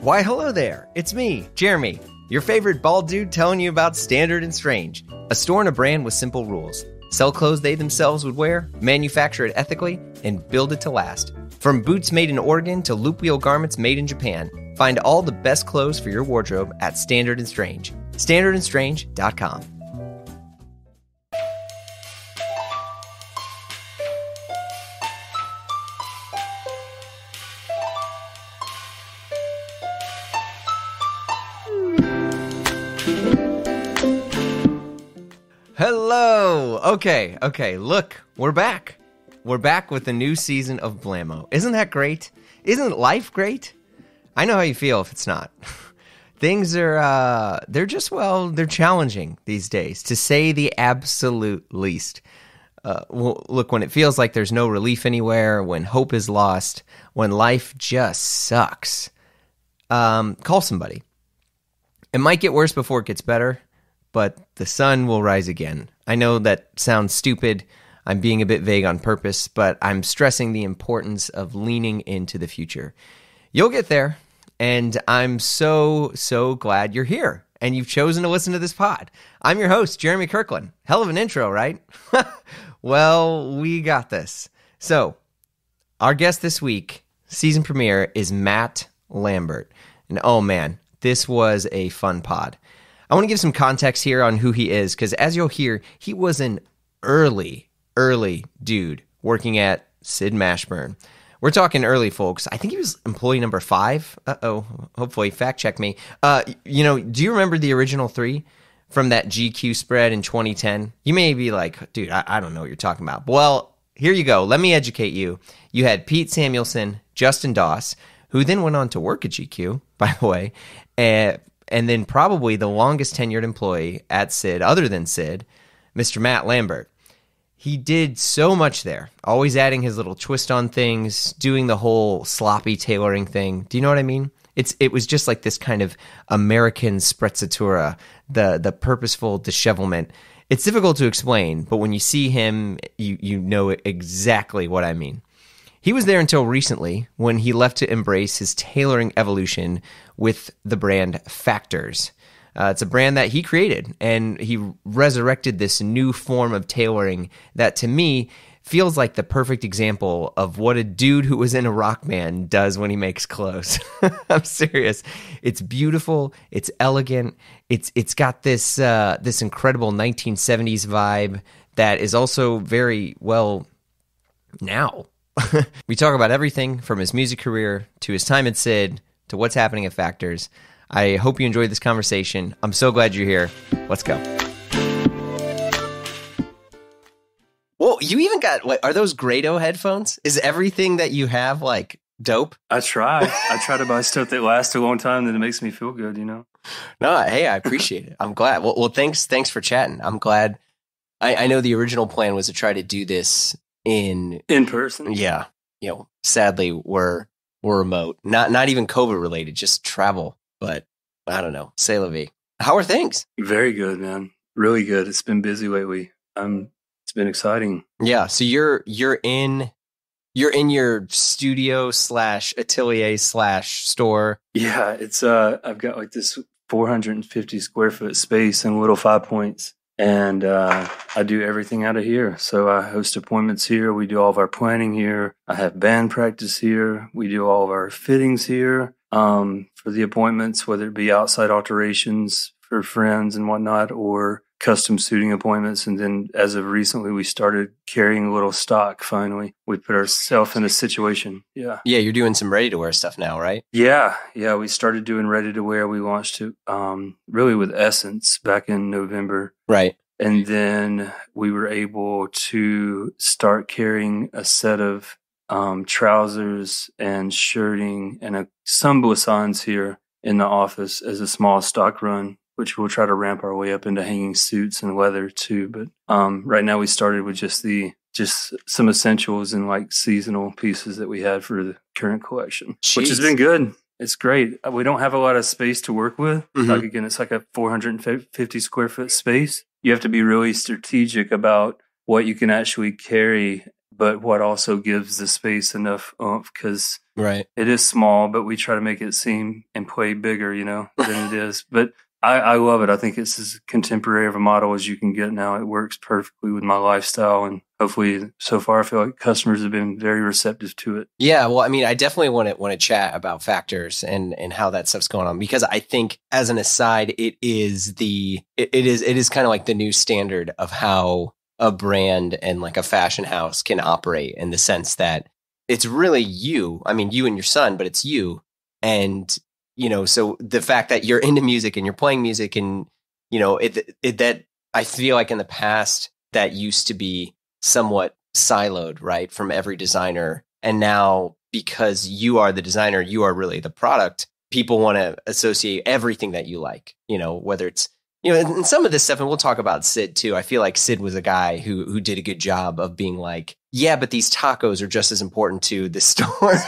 Why, hello there. It's me, Jeremy, your favorite bald dude telling you about Standard and Strange, a store and a brand with simple rules. Sell clothes they themselves would wear, manufacture it ethically, and build it to last. From boots made in Oregon to loop wheel garments made in Japan, find all the best clothes for your wardrobe at Standard and Strange. StandardandStrange.com. Okay, okay. Look, we're back. We're back with a new season of Blamo. Isn't that great? Isn't life great? I know how you feel if it's not. Things are uh they're just well, they're challenging these days to say the absolute least. Uh, well, look, when it feels like there's no relief anywhere, when hope is lost, when life just sucks, um, call somebody. It might get worse before it gets better, but the sun will rise again. I know that sounds stupid. I'm being a bit vague on purpose, but I'm stressing the importance of leaning into the future. You'll get there, and I'm so, so glad you're here and you've chosen to listen to this pod. I'm your host, Jeremy Kirkland. Hell of an intro, right? well, we got this. So, our guest this week, season premiere, is Matt Lambert. And oh man, this was a fun pod. I want to give some context here on who he is because as you'll hear, he was an early, early dude working at Sid Mashburn. We're talking early, folks. I think he was employee number five. Uh oh. Hopefully, fact check me. Uh, you know, do you remember the original three from that GQ spread in 2010? You may be like, dude, I, I don't know what you're talking about. Well, here you go. Let me educate you. You had Pete Samuelson, Justin Doss, who then went on to work at GQ, by the way, and, and then probably the longest tenured employee at Sid, other than Sid, Mr. Matt Lambert he did so much there, always adding his little twist on things, doing the whole sloppy tailoring thing. Do you know what I mean? It's it was just like this kind of American sprezzatura, the the purposeful dishevelment. It's difficult to explain, but when you see him, you you know exactly what I mean. He was there until recently when he left to embrace his tailoring evolution with the brand Factors. Uh, it's a brand that he created, and he resurrected this new form of tailoring that, to me, feels like the perfect example of what a dude who was in a rock band does when he makes clothes. I'm serious. It's beautiful. It's elegant. It's it's got this uh, this incredible 1970s vibe that is also very well now. we talk about everything from his music career to his time at Sid to what's happening at Factors. I hope you enjoyed this conversation. I'm so glad you're here. Let's go. Well, you even got what are those Grado headphones? Is everything that you have like dope? I try. I try to buy stuff that lasts a long time that it makes me feel good, you know. No, hey, I appreciate it. I'm glad. Well, well, thanks, thanks for chatting. I'm glad. I, I know the original plan was to try to do this in in person. Yeah, you know, sadly we're we're remote. Not not even COVID related, just travel but I don't know. Say vie. How are things? Very good, man. Really good. It's been busy lately. Um, it's been exciting. Yeah. So you're you're in you're in your studio slash atelier slash store. Yeah, it's uh I've got like this 450 square foot space and little five points. And uh, I do everything out of here. So I host appointments here. We do all of our planning here. I have band practice here. We do all of our fittings here um, for the appointments, whether it be outside alterations for friends and whatnot, or custom suiting appointments. And then as of recently, we started carrying a little stock finally. We put ourselves in a situation. Yeah. Yeah. You're doing some ready to wear stuff now, right? Yeah. Yeah. We started doing ready to wear. We launched it um, really with Essence back in November. Right. And then we were able to start carrying a set of um, trousers and shirting and a, some blousons here in the office as a small stock run, which we'll try to ramp our way up into hanging suits and leather too. But um, right now we started with just the just some essentials and like seasonal pieces that we had for the current collection, Jeez. which has been good. It's great. Uh, we don't have a lot of space to work with. Mm-hmm. Like again, it's like a 450 square foot space. You have to be really strategic about what you can actually carry but what also gives the space enough oomph because right. it is small, but we try to make it seem and play bigger, you know, than it is. But I, I love it. I think it's as contemporary of a model as you can get now. It works perfectly with my lifestyle, and hopefully, so far, I feel like customers have been very receptive to it. Yeah, well, I mean, I definitely want to want to chat about factors and and how that stuff's going on because I think, as an aside, it is the it, it is it is kind of like the new standard of how a brand and like a fashion house can operate in the sense that it's really you. I mean, you and your son, but it's you, and you know, so the fact that you're into music and you're playing music and, you know, it, it, that I feel like in the past that used to be somewhat siloed, right, from every designer. And now because you are the designer, you are really the product. People want to associate everything that you like, you know, whether it's, you know, and some of this stuff, and we'll talk about Sid too. I feel like Sid was a guy who who did a good job of being like, yeah, but these tacos are just as important to the store.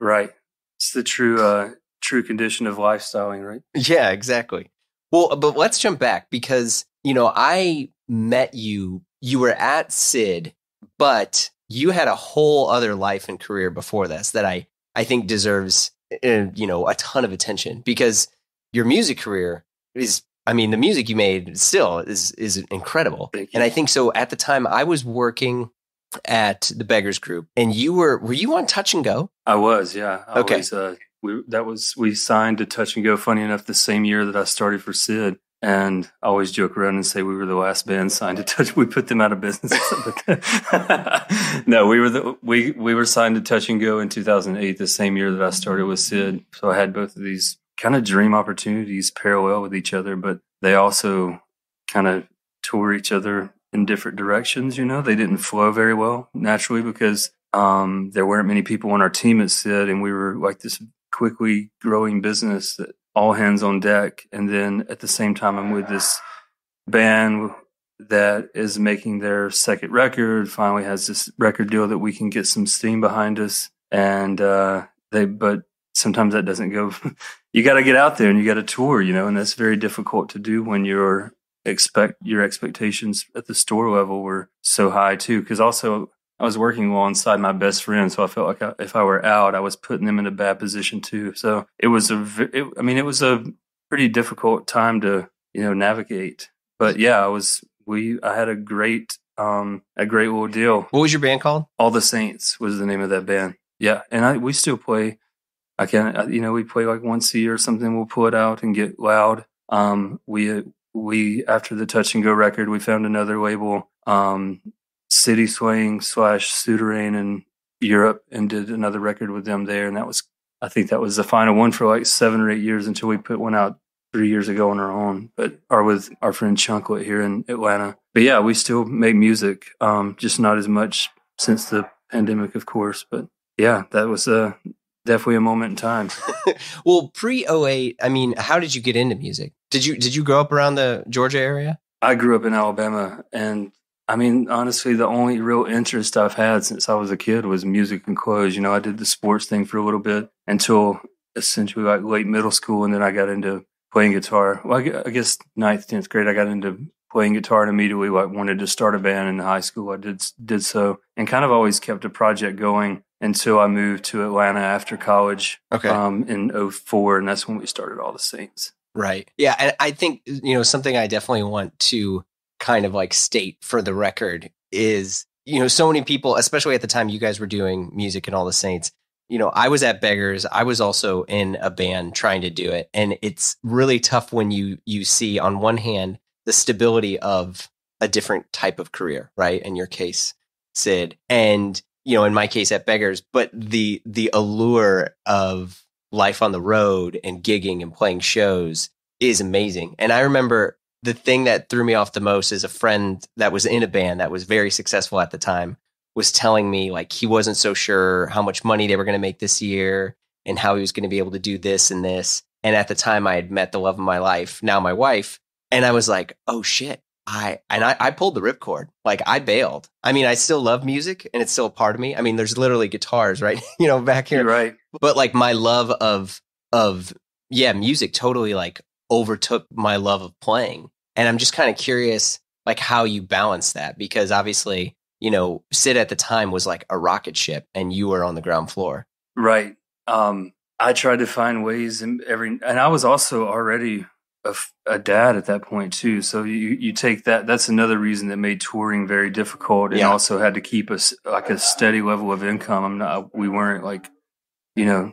right. It's the true uh, true condition of lifestyling, right? Yeah, exactly. Well, but let's jump back because, you know, I met you, you were at Sid, but you had a whole other life and career before this that I, I think deserves, uh, you know, a ton of attention because your music career is, I mean, the music you made still is, is incredible. And I think so at the time I was working at the Beggars Group and you were, were you on Touch and Go? I was, yeah. I okay. Was, uh, we that was we signed to Touch and Go. Funny enough, the same year that I started for Sid, and I always joke around and say we were the last band signed to Touch. We put them out of business. no, we were the we we were signed to Touch and Go in 2008, the same year that I started with Sid. So I had both of these kind of dream opportunities parallel with each other, but they also kind of tore each other in different directions. You know, they didn't flow very well naturally because um, there weren't many people on our team at Sid, and we were like this quickly growing business that all hands on deck. And then at the same time, I'm with this band that is making their second record, finally has this record deal that we can get some steam behind us. And, uh, they, but sometimes that doesn't go, you got to get out there and you got to tour, you know, and that's very difficult to do when you're expect your expectations at the store level were so high too. Cause also I was working alongside my best friend, so I felt like I, if I were out, I was putting them in a bad position too. So it was a, it, I mean, it was a pretty difficult time to you know navigate. But yeah, I was we I had a great um a great little deal. What was your band called? All the Saints was the name of that band. Yeah, and I we still play. I can you know we play like once a year or something. We'll pull it out and get loud. Um, we we after the Touch and Go record, we found another label. Um, City Slang slash Souterrain in Europe and did another record with them there. And that was, I think that was the final one for like seven or eight years until we put one out three years ago on our own, but or with our friend Chunklet here in Atlanta. But yeah, we still make music, um, just not as much since the pandemic, of course. But yeah, that was uh, definitely a moment in time. well, pre 08, I mean, how did you get into music? Did you did you grow up around the Georgia area? I grew up in Alabama, and I mean, honestly, the only real interest I've had since I was a kid was music and clothes. You know, I did the sports thing for a little bit until essentially like late middle school, and then I got into playing guitar. Well, I guess ninth, tenth grade, I got into playing guitar and immediately like wanted to start a band in high school. I did did so, and kind of always kept a project going until I moved to Atlanta after college. Okay. Um, in 04, and that's when we started all the Saints. Right. Yeah, and I think you know something I definitely want to kind of like state for the record is you know so many people especially at the time you guys were doing music and all the saints you know i was at beggars. I was also in a band trying to do it. And it's really tough when you you see on one hand the stability of a different type of career right in your case sid. And you know in my case at beggars but the the allure of life on the road and gigging and playing shows is amazing. And i remember the thing that threw me off the most is a friend that was in a band that was very successful at the time was telling me like he wasn't so sure how much money they were going to make this year and how he was going to be able to do this and this. And at the time I had met the love of my life, now my wife, and I was like, "Oh shit." I and I, I pulled the ripcord. Like I bailed. I mean, I still love music and it's still a part of me. I mean, there's literally guitars, right? you know, back here. You're right. But like my love of of yeah, music totally like overtook my love of playing. And I'm just kind of curious, like how you balance that, because obviously, you know, Sid at the time was like a rocket ship and you were on the ground floor. Right. Um, I tried to find ways in every, and I was also already a, a, dad at that point too. So you you take that. That's another reason that made touring very difficult, and yeah. also had to keep us like a steady level of income. I'm not. We weren't like, you know,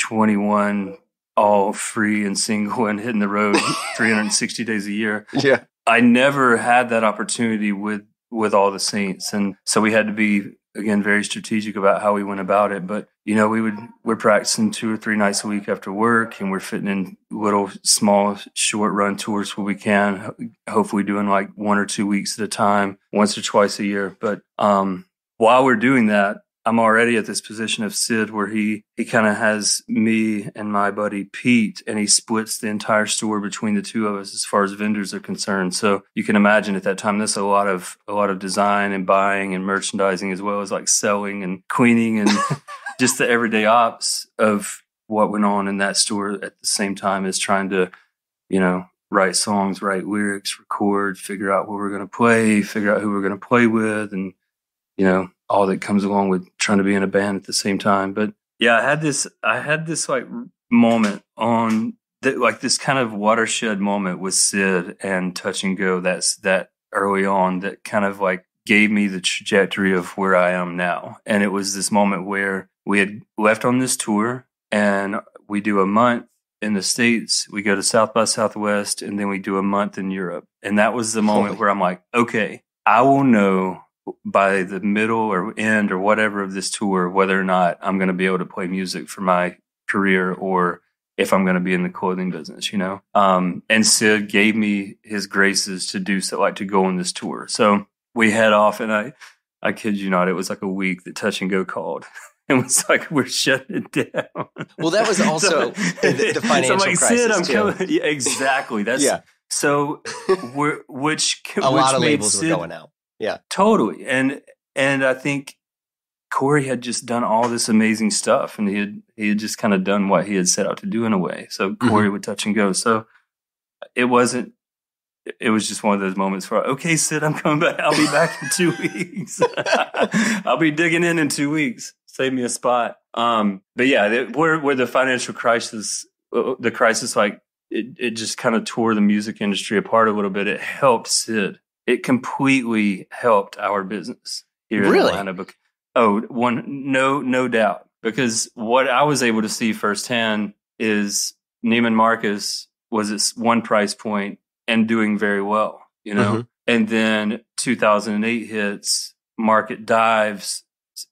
21 all free and single and hitting the road 360 days a year. Yeah. I never had that opportunity with with all the saints, and so we had to be again very strategic about how we went about it. But you know, we would we're practicing two or three nights a week after work, and we're fitting in little small short run tours where we can. Hopefully, doing like one or two weeks at a time, once or twice a year. But um, while we're doing that, I'm already at this position of Sid where he he kind of has me and my buddy Pete, and he splits the entire store between the two of us as far as vendors are concerned. So you can imagine at that time, there's a lot of a lot of design and buying and merchandising as well as like selling and cleaning and just the everyday ops of what went on in that store at the same time as trying to, you know, write songs, write lyrics, record, figure out what we're going to play, figure out who we're going to play with, and you know all that comes along with trying to be in a band at the same time. But yeah, I had this, I had this like moment on that, like this kind of watershed moment with Sid and Touch and Go. That's that early on that kind of like gave me the trajectory of where I am now. And it was this moment where we had left on this tour and we do a month in the States, we go to South by Southwest, and then we do a month in Europe. And that was the moment Holy. where I'm like, okay, I will know by the middle or end or whatever of this tour whether or not I'm going to be able to play music for my career or if I'm going to be in the clothing business, you know. Um, and Sid gave me his graces to do so, like to go on this tour. So we head off, and I, I kid you not, it was like a week that Touch and Go called. And it was like we're shutting it down. Well, that was also so, the, the, financial so like, crisis Sid, I'm too. coming. Yeah, exactly. That's yeah. So, we're, which a which lot of labels Sid, were going out. Yeah. Totally. And and I think Corey had just done all this amazing stuff and he had he had just kind of done what he had set out to do in a way. So mm-hmm. Corey mm-hmm. would touch and go. So it wasn't it was just one of those moments where okay, Sid, I'm coming back. I'll be back in two weeks. I'll be digging in in two weeks. Save me a spot. Um, but yeah, where where the financial crisis, uh, the crisis, like it, it just kind of tore the music industry apart a little bit. It helped Sid it completely helped our business here really? in Atlanta. Oh, one, no, no doubt. Because what I was able to see firsthand is Neiman Marcus was at one price point and doing very well, you know? Mm-hmm. And then 2008 hits, market dives.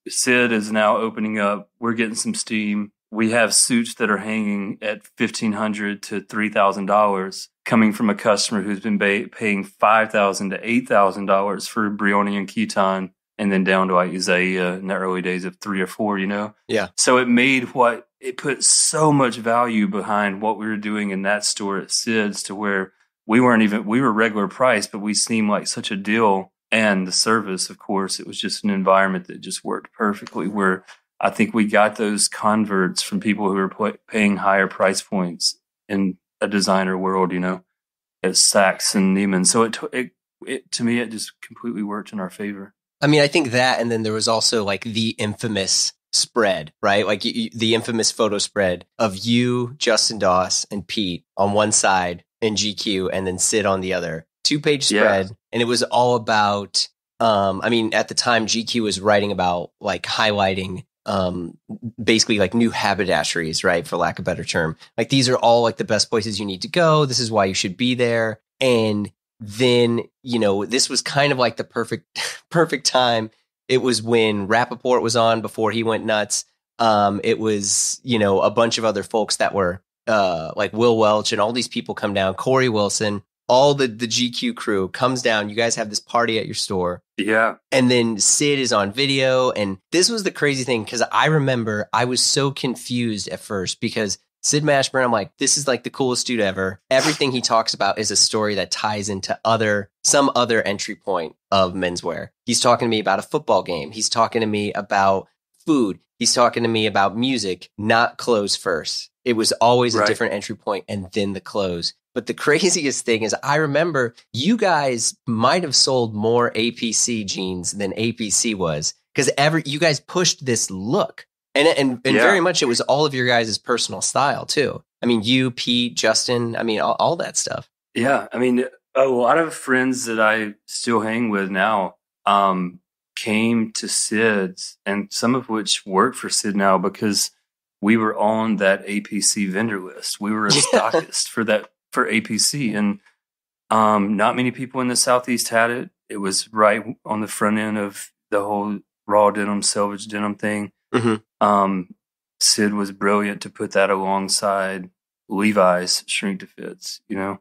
Sid is now opening up. We're getting some steam. We have suits that are hanging at 1,500 to $3,000 coming from a customer who's been ba- paying 5,000 to eight thousand dollars for Brioni and Kiton, and then down to like Isaia in the early days of three or four. You know, yeah. So it made what it put so much value behind what we were doing in that store at Sid's to where we weren't even we were regular price, but we seemed like such a deal. And the service, of course, it was just an environment that just worked perfectly. Where I think we got those converts from people who were paying higher price points in a designer world, you know, at Saks and Neiman. So it, it, it, to me, it just completely worked in our favor. I mean, I think that, and then there was also like the infamous spread, right? Like you, the infamous photo spread of you, Justin Doss, and Pete on one side in GQ, and then Sid on the other. Two page spread, yeah. and it was all about. Um, I mean, at the time, GQ was writing about like highlighting um basically like new haberdasheries right for lack of a better term. Like these are all like the best places you need to go. This is why you should be there. And then you know this was kind of like the perfect perfect time. It was when Rapoport was on before he went nuts. Um it was you know a bunch of other folks that were uh like Will Welch and all these people come down. Corey Wilson all the the GQ crew comes down. You guys have this party at your store. Yeah. And then Sid is on video. And this was the crazy thing because I remember I was so confused at first because Sid Mashburn, I'm like, this is like the coolest dude ever. Everything he talks about is a story that ties into other, some other entry point of menswear. He's talking to me about a football game. He's talking to me about food. He's talking to me about music, not clothes first. It was always a different entry point and then the close. But the craziest thing is, I remember you guys might have sold more APC jeans than APC was because ever you guys pushed this look, and and and Yeah. very much it was all of your guys' personal style too. I mean, you, Pete, Justin, I mean, all, all that stuff. Yeah, I mean, a lot of friends that I still hang with now um, came to Sid's, and some of which work for Sid now because we were on that APC vendor list. We were a stockist for that for APC, and um, not many people in the Southeast had it. It was right on the front end of the whole raw denim, selvage denim thing. Mhm. Um, Sid was brilliant to put that alongside Levi's shrink to fits, you know.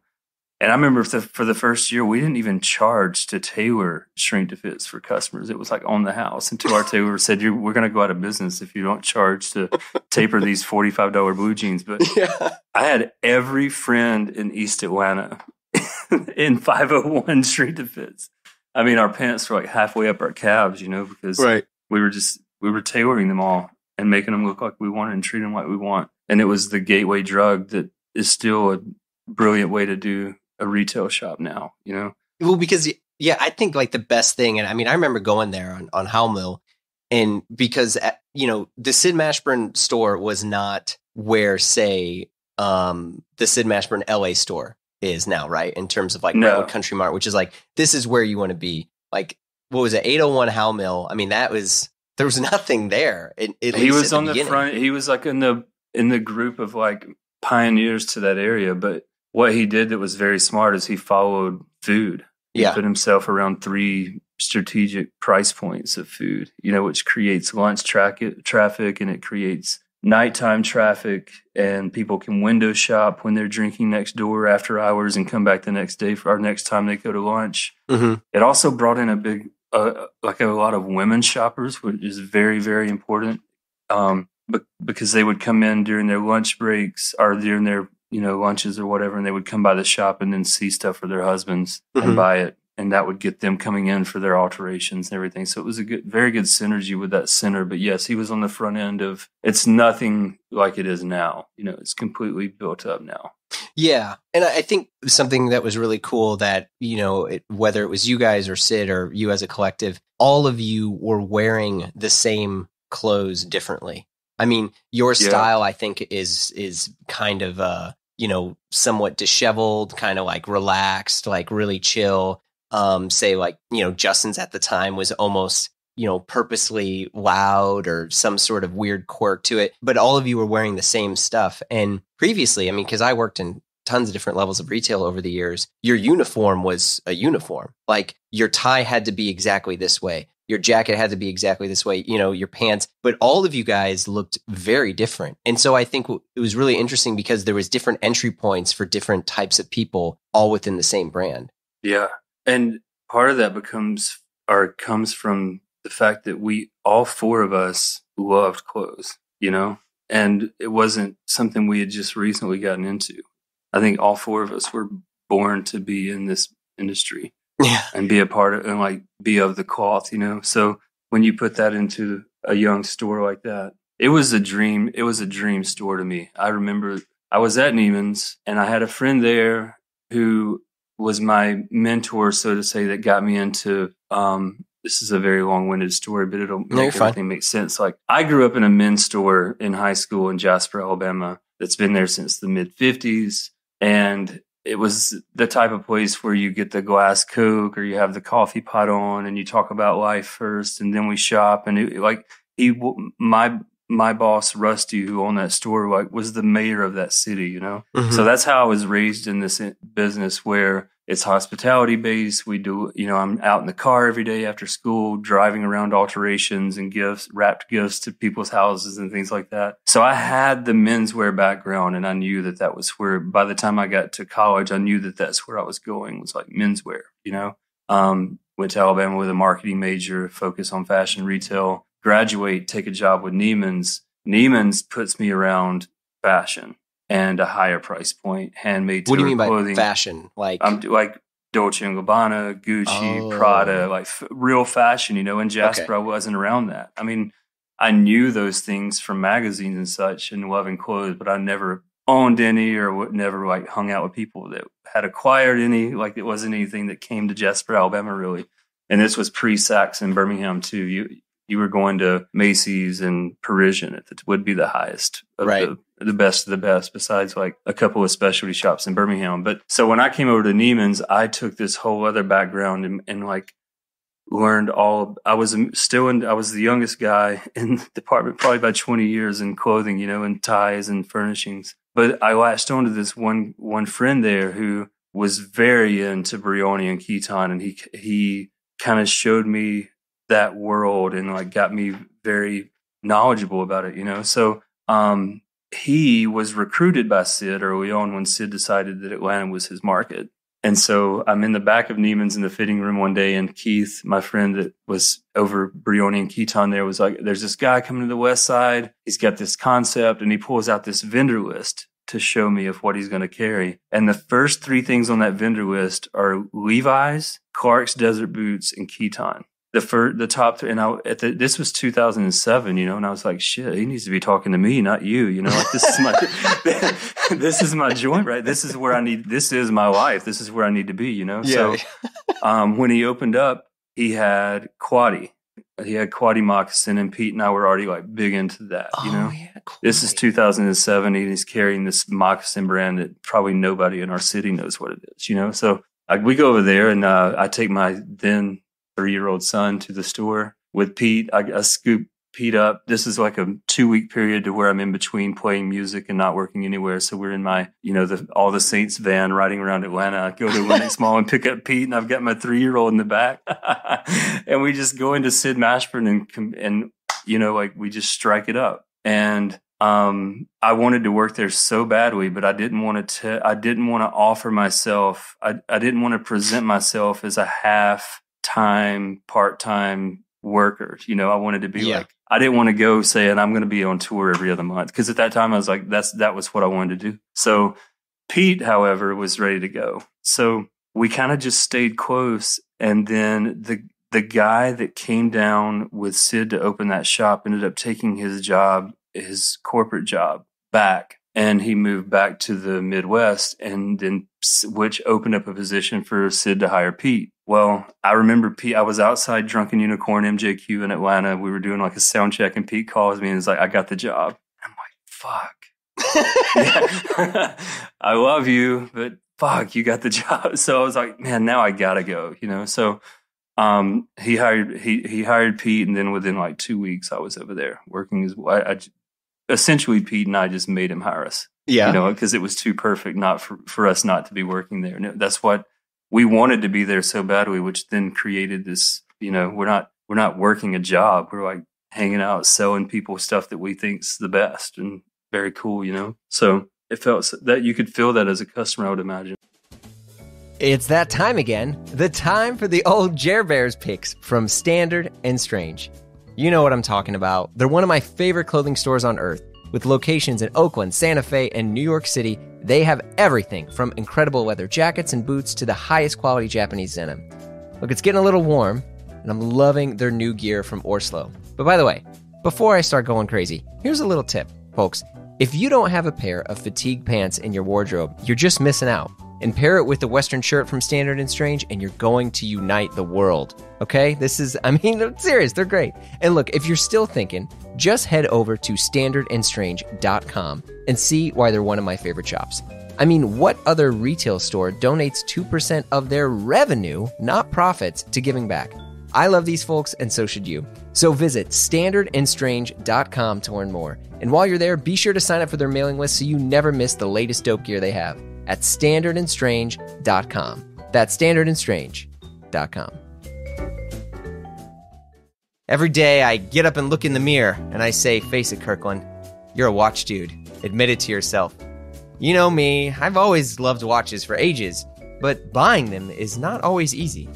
And I remember for the, for the first year, we didn't even charge to tailor shrink to fits for customers. It was like on the house until our tailor said, "We're going to go out of business if you don't charge to taper these forty five dollar blue jeans." But Yeah. I had every friend in East Atlanta in 501 Shrink to Fits. I mean, our pants were like halfway up our calves, you know, because we were just, we were tailoring them all and making them look like we wanted and treating them like we want. And it was the gateway drug that is still a brilliant way to do a retail shop now, you know? Well, because yeah, I think like the best thing, and I mean, I remember going there on on Howell Mill, and because uh, you know the Sid Mashburn store was not where say um the Sid Mashburn LA store is now, right? In terms of like No. Country Mart, which is like this is where you want to be. Like what was it, eight hundred one Howell Mill? I mean, that was there was nothing there. He was at on the front. He was like in the, in the group of like pioneers to that area. But what he did that was very smart is he followed food. He Yeah, put himself around three strategic price points of food, you know, which creates lunch track traffic and it creates nighttime traffic and people can window shop when they're drinking next door after hours and come back the next day for our next time they go to lunch. hmm It also brought in a big, uh, like a lot of women shoppers, which is very, very important. Um, but because they would come in during their lunch breaks or during their, you know, lunches or whatever, and they would come by the shop and then see stuff for their husbands Mhm. and buy it. And that would get them coming in for their alterations and everything. So it was a good, very good synergy with that center. But yes, he was on the front end of it's nothing like it is now. You know, it's completely built up now. Yeah. And I think something that was really cool that, you know, it, whether it was you guys or Sid or you as a collective, all of you were wearing the same clothes differently. I mean, your Yeah. style, I think, is is kind of uh, you know, somewhat disheveled, kind of like relaxed, like really chill. Um, say like, you know, Justin's at the time was almost you know, purposely loud or some sort of weird quirk to it. But all of you were wearing the same stuff. And previously, I mean, because I worked in tons of different levels of retail over the years, your uniform was a uniform. Like your tie had to be exactly this way. Your jacket had to be exactly this way, you know, your pants, but all of you guys looked very different. And so I think it was really interesting because there was different entry points for different types of people all within the same brand. Yeah. And part of that becomes or comes from the fact that we all four of us loved clothes, you know? And it wasn't something we had just recently gotten into. I think all four of us were born to be in this industry Yeah. and be a part of and like be of the cloth, you know? So when you put that into a young store like that, it was a dream. It was a dream store to me. I remember I was at Neiman's and I had a friend there who was my mentor, so to say, that got me into. Um, this is a very long-winded story, but it'll No, make fine. everything make sense. Like I grew up in a men's store in high school in Jasper, Alabama, that's been there since the mid '50s, and it was the type of place where you get the glass Coke or you have the coffee pot on, and you talk about life first, and then we shop. And it, like he, my my boss Rusty, who owned that store, like was the mayor of that city, you know. Mm-hmm. So that's how I was raised in this business where it's hospitality based. We do, you know, I'm out in the car every day after school, driving around alterations and gifts, wrapped gifts to people's houses and things like that. So I had the menswear background and I knew that that was where, by the time I got to college, I knew that that's where I was going was like menswear, you know? Um, went to Alabama with a marketing major, focus on fashion retail, graduate, take a job with Neiman's. Neiman's puts me around fashion and a higher price point, handmade what do you mean by clothing. fashion? Like, I'm like Dolce and Gabbana, Gucci, Oh. Prada, like f- real fashion. You know, in Jasper, I wasn't around that. I mean, I knew those things from magazines and such and loving clothes, but I never owned any or would never like hung out with people that had acquired any. Like it wasn't anything that came to Jasper, Alabama, really. And this was pre Saks in Birmingham too. You you were going to Macy's and Parisian. It would be the highest, right? The, the, best of the best. Besides like a couple of specialty shops in Birmingham. But so when I came over to Neiman's, I took this whole other background and, and like learned all. I was still in. I was the youngest guy in the department, probably by twenty years in clothing, you know, and ties and furnishings. But I latched onto this one one friend there who was very into Brioni and Kiton, and he he kind of showed me that world and like got me very knowledgeable about it, you know. So um, he was recruited by Sid early on when Sid decided that Atlanta was his market. And so I'm in the back of Neiman's in the fitting room one day, and Keith, my friend that was over Brioni and Kiton there, was like, There's this guy coming to the West Side. He's got this concept, and he pulls out this vendor list to show me of what he's going to carry. And the first three things on that vendor list are Levi's, Clark's Desert Boots, and Kiton. The first, the top three, and I, at the, this was 2007, you know, and I was like, shit, he needs to be talking to me, not you, you know, like this is my, this is my joint, right? This is where I need, this is my life. This is where I need to be, you know? Yeah. So, um, when he opened up, he had Quoddy, he had Quoddy Moccasin, and Pete and I were already like big into that. You know, oh, yeah, cool. this is 2007, and he's carrying this moccasin brand that probably nobody in our city knows what it is. You know, so I, we go over there, and uh, I take my then three year old son to the store with Pete. I, I scoop Pete up. This is like a two week period to where I'm in between playing music and not working anywhere. So we're in my, you know, the all the Saints van riding around Atlanta. I go to Lenox Mall and pick up Pete, and I've got my three year old in the back, and we just go into Sid Mashburn and and you know, like we just strike it up. And um, I wanted to work there so badly, but I didn't want to. I didn't want to offer myself. I I didn't want to present myself as a half time, part time workers. You know, I wanted to be yeah. like I didn't want to go saying I'm going to be on tour every other month because at that time I was like that's that was what I wanted to do. So Pete, however, was ready to go. So we kind of just stayed close, and then the the guy that came down with Sid to open that shop ended up taking his job, his corporate job, back and he moved back to the Midwest, and then which opened up a position for Sid to hire Pete. Well, I remember Pete. I was outside Drunken Unicorn MJQ in Atlanta. We were doing like a sound check, and Pete calls me and is like, "I got the job." I'm like, "Fuck." I love you, but fuck, you got the job. So I was like, man, now I gotta go, you know. So um, he hired he he hired Pete, and then within like two weeks, I was over there working as I, I essentially Pete and I just made him hire us. Yeah. You know, because it was too perfect not for, for us not to be working there. And that's what we wanted to be there so badly, which then created this, you know, we're not we're not working a job. We're like hanging out, selling people stuff that we think's the best and very cool, you know? So it felt that you could feel that as a customer, I would imagine. It's that time again. The time for the old Jer Bears picks from Standard and Strange. You know what I'm talking about. They're one of my favorite clothing stores on earth. With locations in Oakland, Santa Fe, and New York City, they have everything from incredible leather jackets and boots to the highest quality Japanese denim. Look, it's getting a little warm, and I'm loving their new gear from Orslow. But by the way, before I start going crazy, here's a little tip, folks. If you don't have a pair of fatigue pants in your wardrobe, you're just missing out and pair it with the Western shirt from Standard and Strange, and you're going to unite the world. Okay? This is, I mean, I'm serious, they're great. And look, if you're still thinking, just head over to standardandstrange.com and see why they're one of my favorite shops. I mean, what other retail store donates 2% of their revenue, not profits, to giving back? I love these folks, and so should you. So visit standardandstrange.com to learn more. And while you're there, be sure to sign up for their mailing list so you never miss the latest dope gear they have at standardandstrange.com. That's standardandstrange.com. Every day I get up and look in the mirror and I say, Face it, Kirkland. You're a watch dude. Admit it to yourself. You know me, I've always loved watches for ages, but buying them is not always easy.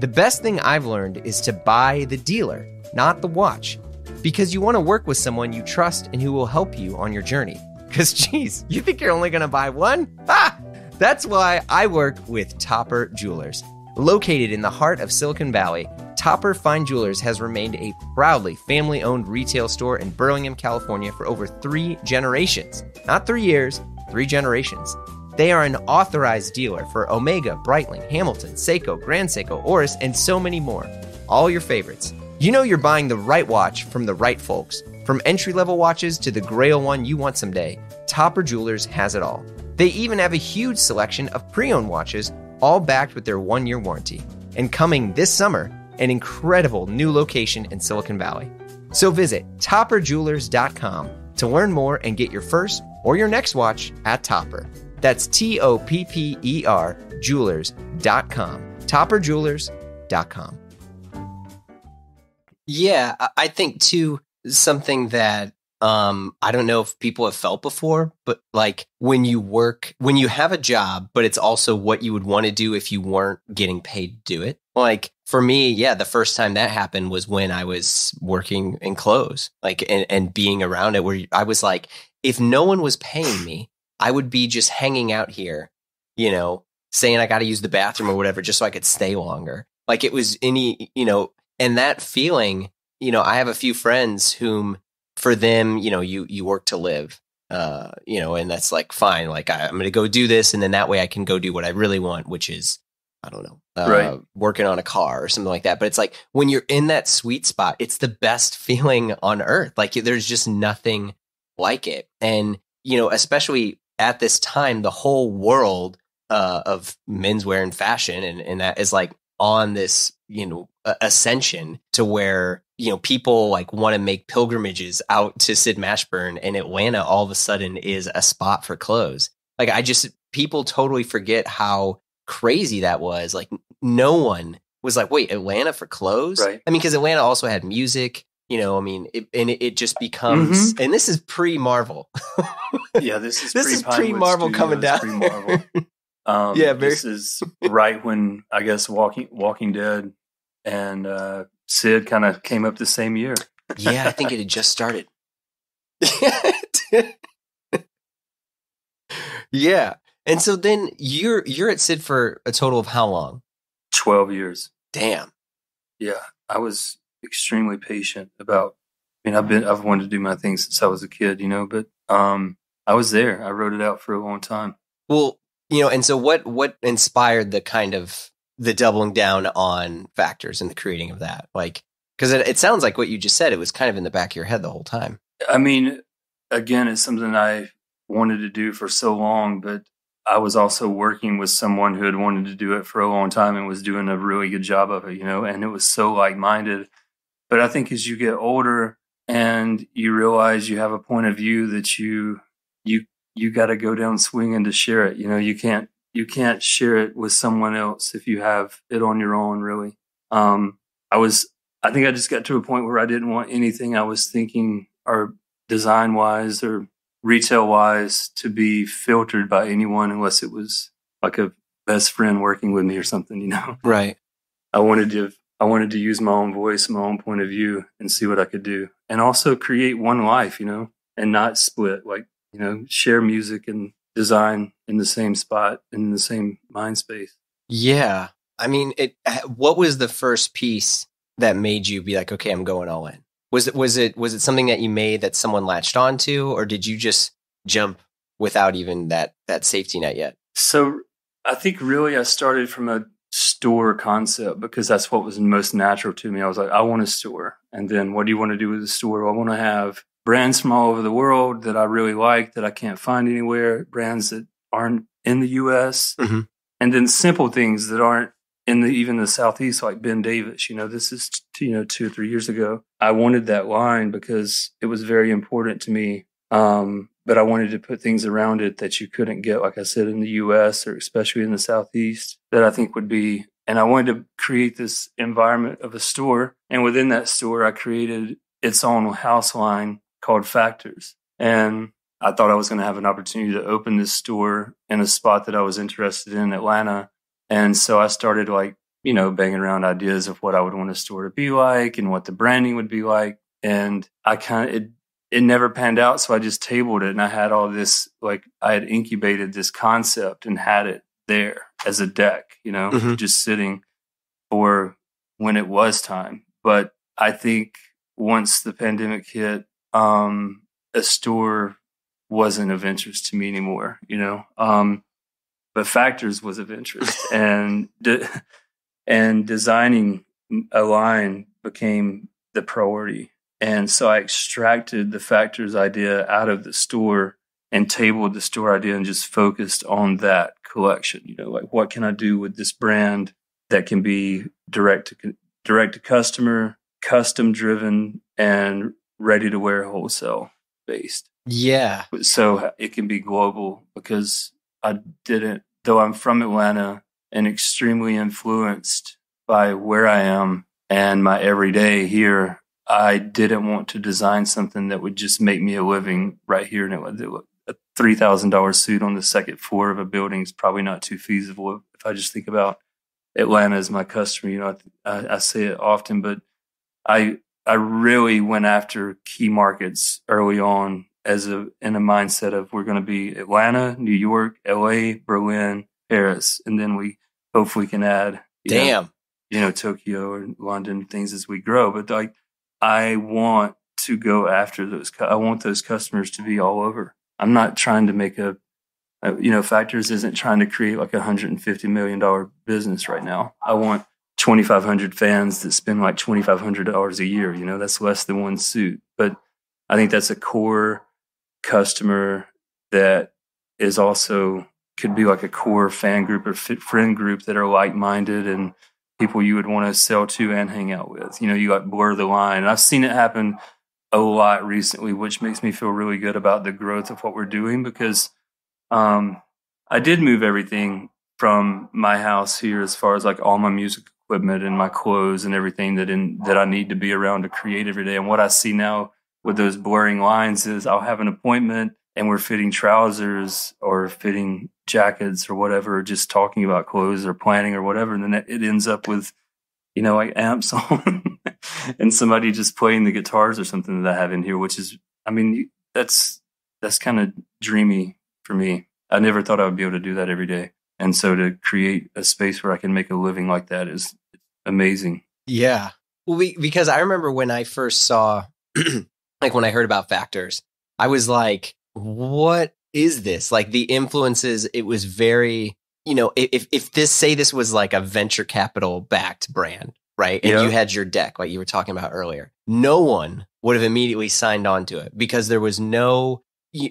The best thing I've learned is to buy the dealer, not the watch, because you want to work with someone you trust and who will help you on your journey. Because, geez, you think you're only going to buy one? Ah! That's why I work with Topper Jewelers. Located in the heart of Silicon Valley, Topper Fine Jewelers has remained a proudly family owned retail store in Burlingame, California for over three generations. Not three years, three generations. They are an authorized dealer for Omega, Breitling, Hamilton, Seiko, Grand Seiko, Oris, and so many more. All your favorites. You know you're buying the right watch from the right folks. From entry level watches to the grail one you want someday, Topper Jewelers has it all. They even have a huge selection of pre owned watches, all backed with their one year warranty. And coming this summer, an incredible new location in Silicon Valley. So visit topperjewelers.com to learn more and get your first or your next watch at Topper. That's T O P P E R jewelers.com. Topperjewelers.com. Yeah, I- think too something that um I don't know if people have felt before, but like when you work when you have a job, but it's also what you would want to do if you weren't getting paid to do it. Like for me, yeah, the first time that happened was when I was working in clothes, like and, and being around it where I was like, if no one was paying me, I would be just hanging out here, you know, saying I got to use the bathroom or whatever just so I could stay longer. Like it was any, you know, and that feeling, you know, I have a few friends whom for them, you know, you you work to live. Uh, you know, and that's like fine. Like I, I'm going to go do this, and then that way I can go do what I really want, which is I don't know, uh, Right. working on a car or something like that. But it's like when you're in that sweet spot, it's the best feeling on earth. Like there's just nothing like it. And, you know, especially at this time, the whole world uh, of menswear and fashion and, and that is like on this, you know, ascension to where, you know, people like want to make pilgrimages out to Sid Mashburn and Atlanta all of a sudden is a spot for clothes. Like I just, people totally forget how crazy that was. Like no one was like, wait, Atlanta for clothes? Right. I mean, because Atlanta also had music, you know, I mean, it, and it, it just becomes, and this is pre Marvel. Yeah, this is This is pre-Pinewood pre-Marvel coming down. Pre-Marvel. Um, Yeah, very- This is right when I guess Walking Walking Dead and uh, Sid kind of came up the same year. yeah, I think it had just started. yeah. And so then you're you're at Sid for a total of how long? Twelve years. Damn. Yeah, I was extremely patient about. I mean, I've been I've wanted to do my thing since I was a kid, you know, but um, I was there. I wrote it out for a long time. Well, you know, and so what what inspired the kind of the doubling down on factors and the creating of that? Like because it, it sounds like what you just said, it was kind of in the back of your head the whole time. I mean, again, it's something I wanted to do for so long, but I was also working with someone who had wanted to do it for a long time and was doing a really good job of it, you know, and it was so like minded. But I think as you get older and you realize you have a point of view that you, you, you got to go down swinging to share it. You know, you can't, you can't share it with someone else if you have it on your own, really. Um, I was, I think I just got to a point where I didn't want anything I was thinking or design wise or retail wise to be filtered by anyone unless it was like a best friend working with me or something, you know. Right. I wanted to I wanted to use my own voice, my own point of view and see what I could do. And also create one life, you know, and not split, like, you know, share music and design in the same spot in the same mind space. Yeah. I mean, it. What was the first piece that made you be like, okay, I'm going all in? Was it was it was it something that you made that someone latched onto, or did you just jump without even that that safety net yet? So I think really I started from a store concept because that's what was most natural to me. I was like, I want a store. And then what do you want to do with the store? Well, I want to have brands from all over the world that I really like that I can't find anywhere, brands that aren't in the US, Mhm. and then simple things that aren't in the even the southeast like Ben Davis. You know, this is you know two or three years ago. I wanted that line because it was very important to me. Um, but I wanted to put things around it that you couldn't get, like I said, in the U.S. or especially in the southeast. That I think would be, and I wanted to create this environment of a store. And within that store, I created its own house line called Factors. And I thought I was going to have an opportunity to open this store in a spot that I was interested in, Atlanta. And so I started like, you know, banging around ideas of what I would want a store to be like and what the branding would be like. And I kind of, it, it never panned out. So I just tabled it and I had all this, like, I had incubated this concept and had it there as a deck, you know, Mhm. just sitting for when it was time. But I think once the pandemic hit, um, a store wasn't of interest to me anymore, you know. Um, but factors was of interest, and de- and designing a line became the priority. And so I extracted the factors idea out of the store and tabled the store idea and just focused on that collection. You know, like what can I do with this brand that can be direct to direct to customer, custom driven, and ready to wear wholesale based. Yeah. So uh, it can be global because I didn't, though I'm from Atlanta and extremely influenced by where I am and my everyday here. I didn't want to design something that would just make me a living right here in Atlanta. A three thousand dollars suit on the second floor of a building is probably not too feasible. If I just think about Atlanta as my customer, you know, I, I say it often, but I I really went after key markets early on as a in a mindset of we're going to be Atlanta, New York, L.A., Berlin, Paris, and then we hopefully can add damn know, you know Tokyo or London things as we grow. But like I want to go after those. I want those customers to be all over. I'm not trying to make a uh, you know Factor's isn't trying to create like a hundred and fifty million dollar business right now. I want 2,500 fans that spend like $2,500 a year. You know, that's less than one suit. But I think that's a core customer that is also could be like a core fan group or friend group that are like minded and people you would want to sell to and hang out with. You know, you got blur the line. And I've seen it happen a lot recently, which makes me feel really good about the growth of what we're doing because um, I did move everything from my house here as far as like all my music equipment and my clothes and everything that in that I need to be around to create every day. And what I see now with those blurring lines is I'll have an appointment and we're fitting trousers or fitting jackets or whatever, or just talking about clothes or planning or whatever. And then it ends up with, you know, like amps on and somebody just playing the guitars or something that I have in here, which is, I mean, that's, that's kind of dreamy for me. I never thought I would be able to do that every day. And so to create a space where I can make a living like that is amazing. Yeah. Well, we, because I remember when I first saw, like when I heard about Factor's, I was like, what is this? Like the influences, it was very, you know, if, if this, say this was like a venture capital backed brand, right? And you had your deck, like you were talking about earlier, no one would have immediately signed on to it because there was no,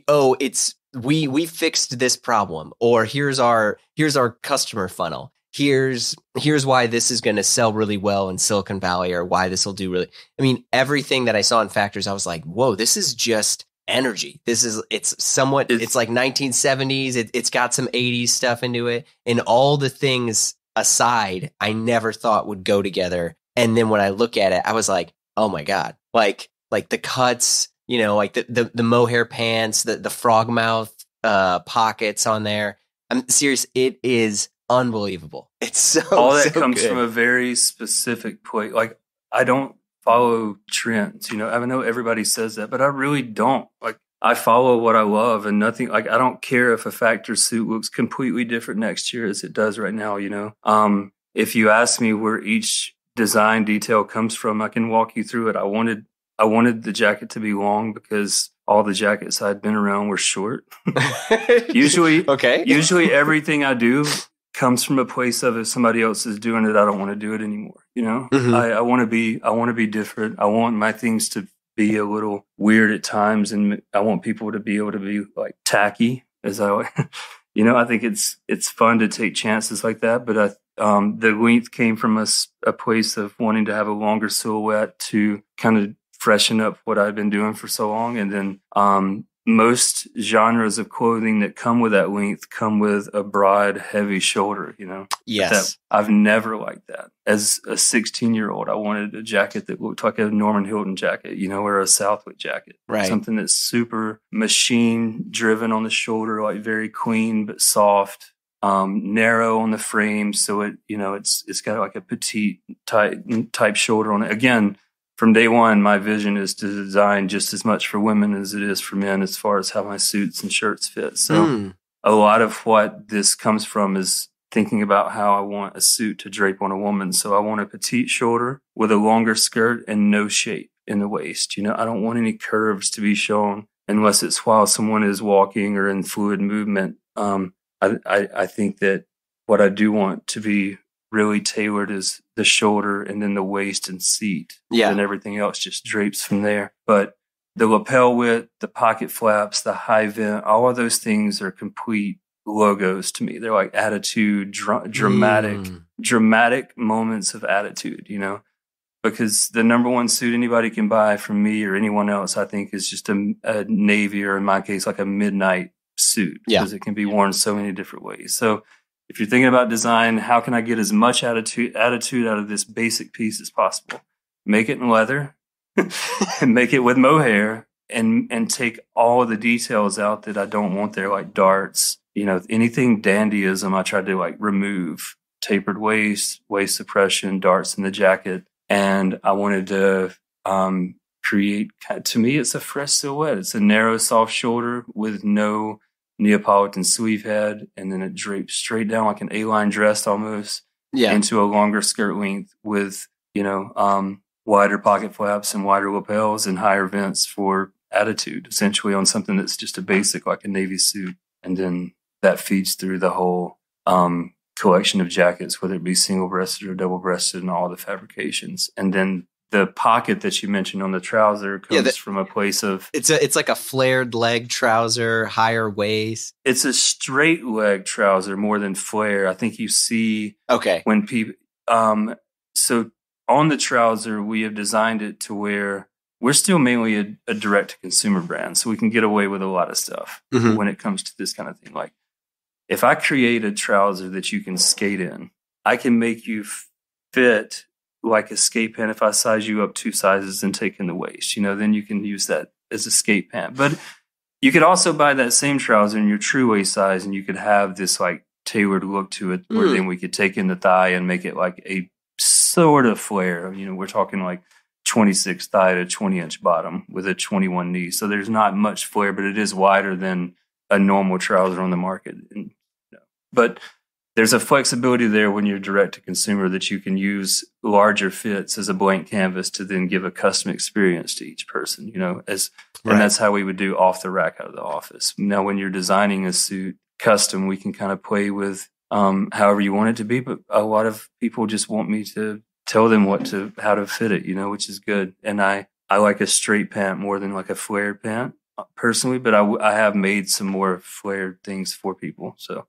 oh, it's we we fixed this problem or here's our here's our customer funnel. Here's here's why this is going to sell really well in silicon valley or why this will do really i mean everything that i saw in Factor's i was like whoa this is just energy. This is it's somewhat it's, it's like 1970s it, it's got some 80s stuff into it and all the things aside i never thought would go together. And then when i look at it i was like oh my god. Like like the cuts you know, like the, the, the mohair pants, the, the frog mouth uh, pockets on there. I'm serious. It is unbelievable. It's so all that so comes good. from a very specific point. Like I don't follow trends. You know, I know everybody says that, but I really don't. Like I follow what I love, and nothing. Like I don't care if a factor suit looks completely different next year as it does right now. You know, um, if you ask me where each design detail comes from, I can walk you through it. I wanted I wanted the jacket to be long because all the jackets I'd been around were short. usually, okay. usually everything I do comes from a place of if somebody else is doing it, I don't want to do it anymore. You know, mm-hmm. I, I want to be, I want to be different. I want my things to be a little weird at times, and I want people to be able to be like tacky, as I, you know, I think it's it's fun to take chances like that. But I, um, the length came from a, a place of wanting to have a longer silhouette to kind of freshen up what I've been doing for so long. And then um, most genres of clothing that come with that length come with a broad, heavy shoulder, you know? Yes. That, I've never liked that. As a 16 year old, I wanted a jacket that looked like a Norman Hilton jacket, you know, or a Southwick jacket. Right. Something that's super machine driven on the shoulder, like very clean but soft. Um, narrow on the frame, so it you know it's it's got like a petite type type shoulder on it. Again, from day one, my vision is to design just as much for women as it is for men as far as how my suits and shirts fit. So mm. a lot of what this comes from is thinking about how I want a suit to drape on a woman. So I want a petite shoulder with a longer skirt and no shape in the waist. You know, I don't want any curves to be shown unless it's while someone is walking or in fluid movement. Um, I, I, I think that what I do want to be really tailored is the shoulder and then the waist and seat. Yeah. And everything else just drapes from there. But the lapel width, the pocket flaps, the high vent, all of those things are complete logos to me. They're like attitude, dra- dramatic, Mm. dramatic moments of attitude, you know? Because the number one suit anybody can buy from me or anyone else, I think, is just a, a navy or in my case, like a midnight suit. Yeah. Because it can be worn so many different ways. So if you're thinking about design, how can I get as much attitude attitude out of this basic piece as possible? Make it in leather and make it with mohair and and take all the details out that I don't want there, like darts, you know, anything dandyism I tried to like remove. Tapered waist, waist suppression, darts in the jacket. And I wanted to um create to me it's a fresh silhouette. It's a narrow, soft shoulder with no Neapolitan sleeve head, and then it drapes straight down like an A-line dress almost Yeah. into a longer skirt length with you know um, wider pocket flaps and wider lapels and higher vents for attitude, essentially on something that's just a basic like a navy suit, and then that feeds through the whole um, collection of jackets, whether it be single breasted or double breasted, and all the fabrications, and then. The pocket that you mentioned on the trouser comes Yeah, that- from a place of It's a it's like a flared leg trouser, higher waist. it's a straight leg trouser more than flare. I think you see Okay. when people um so on the trouser we have designed it to where we're still mainly a, a direct to consumer brand so we can get away with a lot of stuff Mhm. when it comes to this kind of thing like if i create a trouser that you can skate in i can make you fit like a skate pant if i size you up two sizes and take in the waist you know then you can use that as a skate pant but you could also buy that same trouser in your true waist size and you could have this like tailored look to it where Mm. then we could take in the thigh and make it like a sort of flare. You know we're talking like 26 thigh to 20 inch bottom with a 21 knee. So there's not much flare but it is wider than a normal trouser on the market. And, you know, but there's a flexibility there when you're direct to consumer that you can use larger fits as a blank canvas to then give a custom experience to each person you know as Right. and that's how we would do off the rack out of the office. Now, when you're designing a suit custom, we can kind of play with um, however you want it to be. But a lot of people just want me to tell them what to how to fit it, you know, which is good. And I I like a straight pant more than like a flared pant uh, personally. But i i have made some more flared things for people, so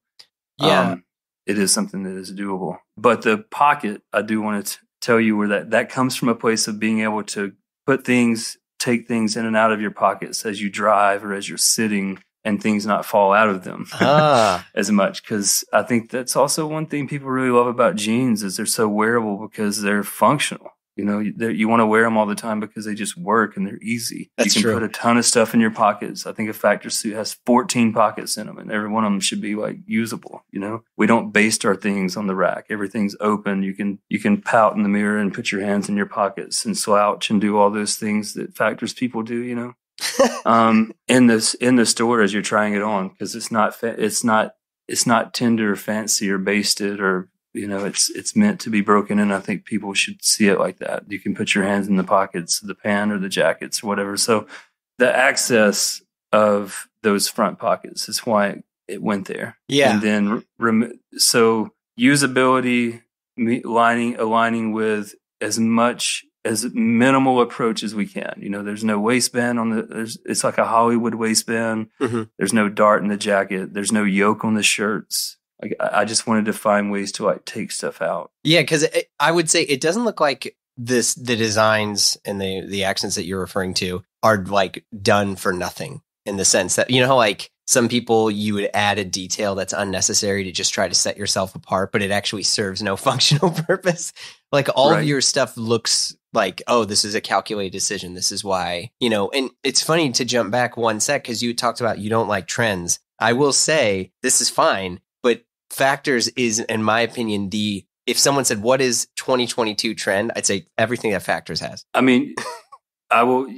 Yeah. um, it is something that is doable. But the pocket, I do want to tell you where that that comes from a place of being able to put things, take things in and out of your pockets as you drive or as you're sitting, and things not fall out of them ah. as much. Because I think that's also one thing people really love about jeans is they're so wearable because they're functional. You know, you, you want to wear them all the time because they just work and they're easy. That's you can true. put a ton of stuff in your pockets. I think a factor suit has 14 pockets in them, and every one of them should be like usable. You know, we don't baste our things on the rack. Everything's open. You can you can pout in the mirror and put your hands in your pockets and slouch and do all those things that Factor's people do. You know, um, in this in the store as you're trying it on because it's not fa- it's not it's not tender or fancy or basted or you know it's it's meant to be broken and I think people should see it like that. You can put your hands in the pockets of the pant or the jackets or whatever. So the access of those front pockets is why it went there. Yeah. and then rem- so usability lining aligning with as much as minimal approach as we can. You know, there's no waistband on the. There's it's like a Hollywood waistband. Mhm. There's no dart in the jacket. There's no yoke on the shirts. Like I, I just wanted to find ways to like take stuff out. Yeah, because I would say it doesn't look like this. The designs and the the accents that you're referring to are like done for nothing in the sense that you know how like some people you would add a detail that's unnecessary to just try to set yourself apart, but it actually serves no functional purpose. Like all of your stuff looks like, oh, this is a calculated decision. This is why you know. And it's funny to jump back one sec because you talked about you don't like trends. I will say this is fine, Factor's is, in my opinion, the if someone said what is 2022 trend, I'd say everything that Factor's has. I mean, I will.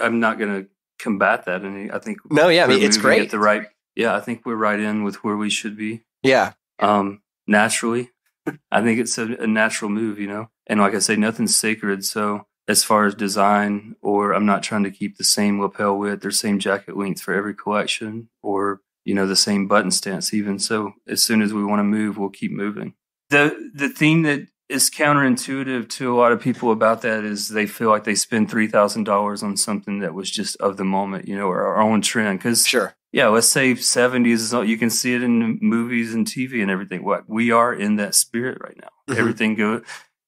I'm not going to combat that, and I think No, yeah, I mean it's great. At the right, yeah, I think we're right in with where we should be. yeah, Um, naturally. I think it's a, a natural move, you know. And like I say, nothing's sacred. So as far as design, or I'm not trying to keep the same lapel width or same jacket length for every collection, or you know the same button stance even. So as soon as we want to move, we'll keep moving. The the thing that is counterintuitive to a lot of people about that is they feel like they spend three thousand dollars on something that was just of the moment, you know, or our own trend. Because Sure. yeah, let's say seventies is all you can see it in movies and TV and everything. What we are in that spirit right now. Mhm. Everything go,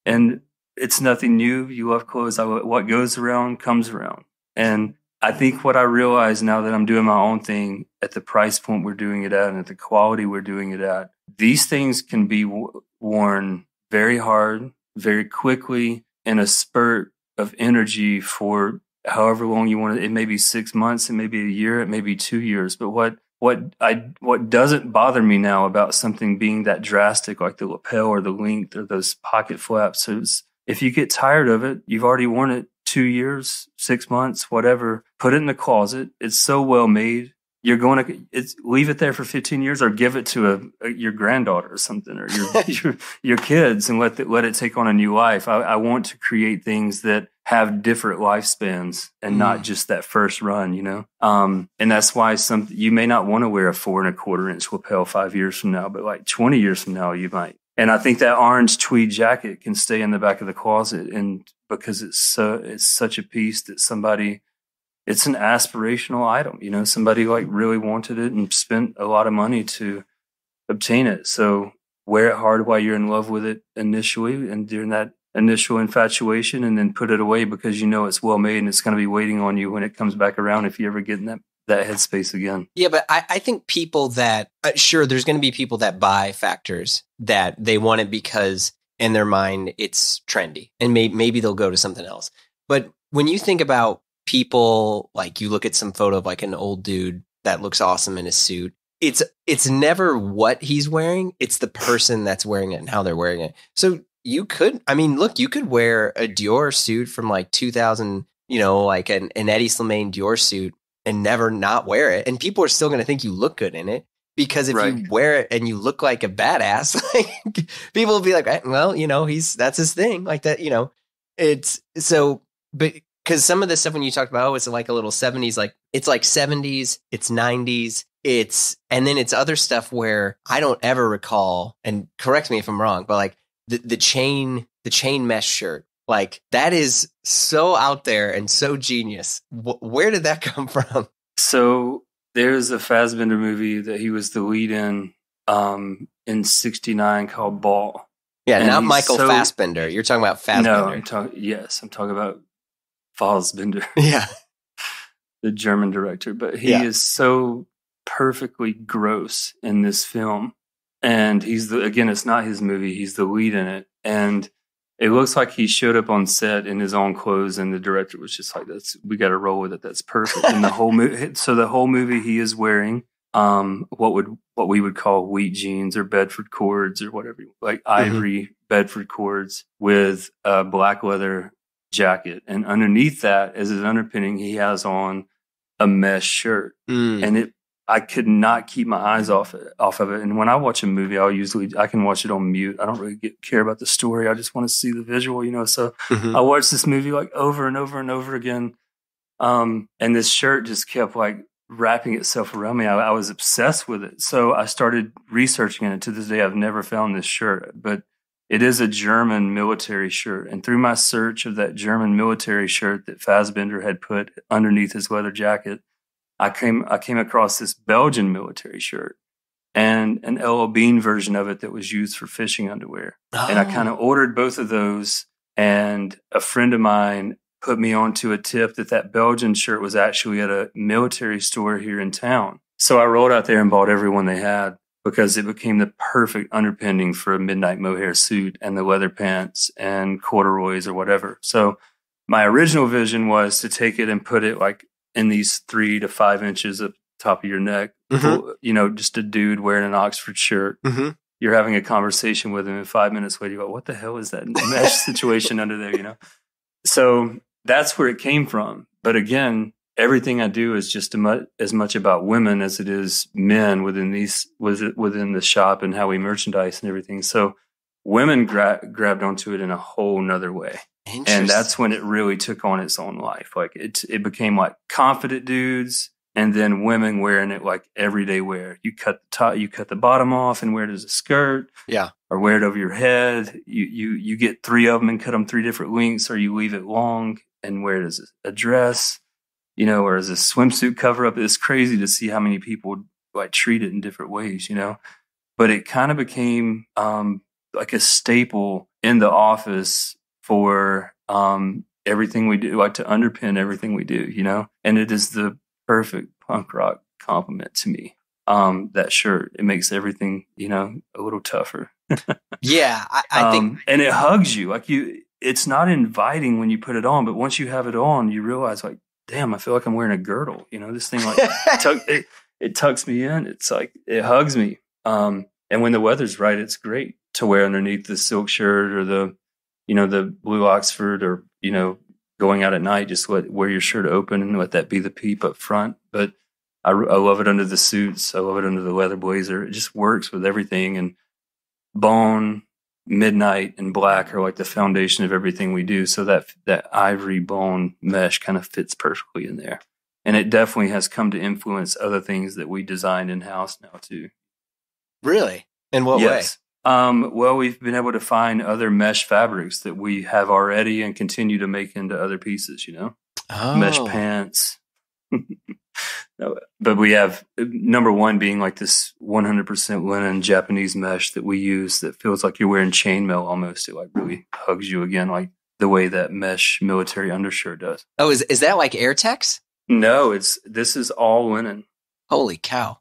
and it's nothing new. You love clothes. I, what goes around comes around. And I think what I realize now that I'm doing my own thing at the price point we're doing it at and at the quality we're doing it at, these things can be w- worn very hard, very quickly in a spurt of energy for however long you want it. It may be six months, it may be a year, it may be two years. But what what I what doesn't bother me now about something being that drastic, like the lapel or the length or those pocket flaps, is if you get tired of it, you've already worn it two years, six months, whatever. Put it in the closet. It's so well made. You're going to it's leave it there for 15 years, or give it to a, a your granddaughter or something, or your your, your kids, and let the, let it take on a new life. I, I want to create things that have different lifespans and not just that first run, you know. Um, and that's why some you may not want to wear a four and a quarter inch lapel five years from now, but like 20 years from now, you might. And I think that orange tweed jacket can stay in the back of the closet, and because it's so it's such a piece that somebody, it's an aspirational item. You know, somebody like really wanted it and spent a lot of money to obtain it. So wear it hard while you're in love with it initially, and during that initial infatuation, and then put it away because you know it's well made and it's going to be waiting on you when it comes back around if you ever get in that that headspace again. Yeah, but I, I think people that uh, sure, there's going to be people that buy Factor's that they want it because in their mind it's trendy, and may, maybe they'll go to something else. But when you think about people, like you look at some photo of like an old dude that looks awesome in a suit. It's it's never what he's wearing; it's the person that's wearing it and how they're wearing it. So you could, I mean, look, you could wear a Dior suit from like 2000, you know, like an, an Hedi Slimane Dior suit and never not wear it. And people are still going to think you look good in it because if you wear it and you look like a badass, like, people will be like, "Eh, well, you know, he's that's his thing. Like that, you know, it's so, but because some of the stuff when you talked about, oh, it's like a little 70s, like it's like 70s, it's 90s. It's and then it's other stuff where I don't ever recall, and correct me if I'm wrong, but like the, the chain, the chain mesh shirt, like that is so out there and so genius. Wh- where did that come from? So there's a Fassbinder movie that he was the lead in um, in '69 called Baal. Yeah, And not Michael so- Fassbender. You're talking about Fassbender. No, I'm talking. Yes, I'm talking about Fassbinder, yeah. the German director. But he Yeah. is so perfectly gross in this film, and he's the again. It's not his movie. He's the lead in it, and it looks like he showed up on set in his own clothes, and the director was just like, "That's we got to roll with it. That's perfect." And the whole movie, so the whole movie, he is wearing um what would what we would call wheat jeans or Bedford cords or whatever, like ivory Bedford cords with a black leather jacket, and underneath that, as his underpinning, he has on a mesh shirt, Mm. and it. I could not keep my eyes off it, off of it. And when I watch a movie, I'll usually I can watch it on mute. I don't really get, care about the story. I just want to see the visual, you know. So Mhm. I watched this movie like over and over and over again. Um, and this shirt just kept like wrapping itself around me. I, I was obsessed with it. So I started researching it. To this day, I've never found this shirt, but it is a German military shirt. And through my search of that German military shirt that Fassbinder had put underneath his leather jacket, I came I came across this Belgian military shirt and an LL Bean version of it that was used for fishing underwear and I kind Oh. of ordered both of those. And a friend of mine put me onto a tip that that Belgian shirt was actually at a military store here in town. So I rolled out there and bought every one they had because it became the perfect underpinning for a midnight mohair suit and the leather pants and corduroys or whatever. So my original vision was to take it and put it like in these three to five inches of top of your neck. Mhm. You know, just a dude wearing an Oxford shirt Mhm. you're having a conversation with him in five minutes later you go what the hell is that mesh situation under there you know so that's where it came from but again everything I do is just as much about women as it is men within these within the shop and how we merchandise and everything. So women gra- grabbed onto it in a whole nother way. And that's when it really took on its own life. Like it, it became like confident dudes and then women wearing it like everyday wear. You cut the top, you cut the bottom off and wear it as a skirt. Yeah. Or wear it over your head. You, you, you get three of them and cut them three different lengths or you leave it long and wear it as a dress, you know, or as a swimsuit cover up. It's crazy to see how many people like treat it in different ways, you know, but it kind of became, um, like a staple in the office for um, everything we do, like to underpin everything we do, you know? And it is the perfect punk rock compliment to me. Um, that shirt, it makes everything, you know, a little tougher. yeah, I, I think. Um, and it hugs you. Like you, it's not inviting when you put it on, but once you have it on, you realize, like, damn, I feel like I'm wearing a girdle. You know, this thing, like, tuck, it, it tucks me in. It's like, it hugs me. Um, and when the weather's right, it's great to wear underneath the silk shirt or the, you know, the blue Oxford or, you know, going out at night, just let, wear your shirt open and let that be the peep up front. But I, I love it under the suits. I love it under the leather blazer. It just works with everything. And bone, midnight, and black are like the foundation of everything we do. So that, that ivory bone mesh kind of fits perfectly in there. And it definitely has come to influence other things that we design in house now too. Really? In what yes. way? Um, well, we've been able to find other mesh fabrics that we have already and continue to make into other pieces, you know? Oh. Mesh pants. but we have number one being like this 100% linen Japanese mesh that we use that feels like you're wearing chainmail almost. It like really hugs you again, like the way that mesh military undershirt does. Oh, is, is that like Airtex? No, it's, this is all linen. Holy cow.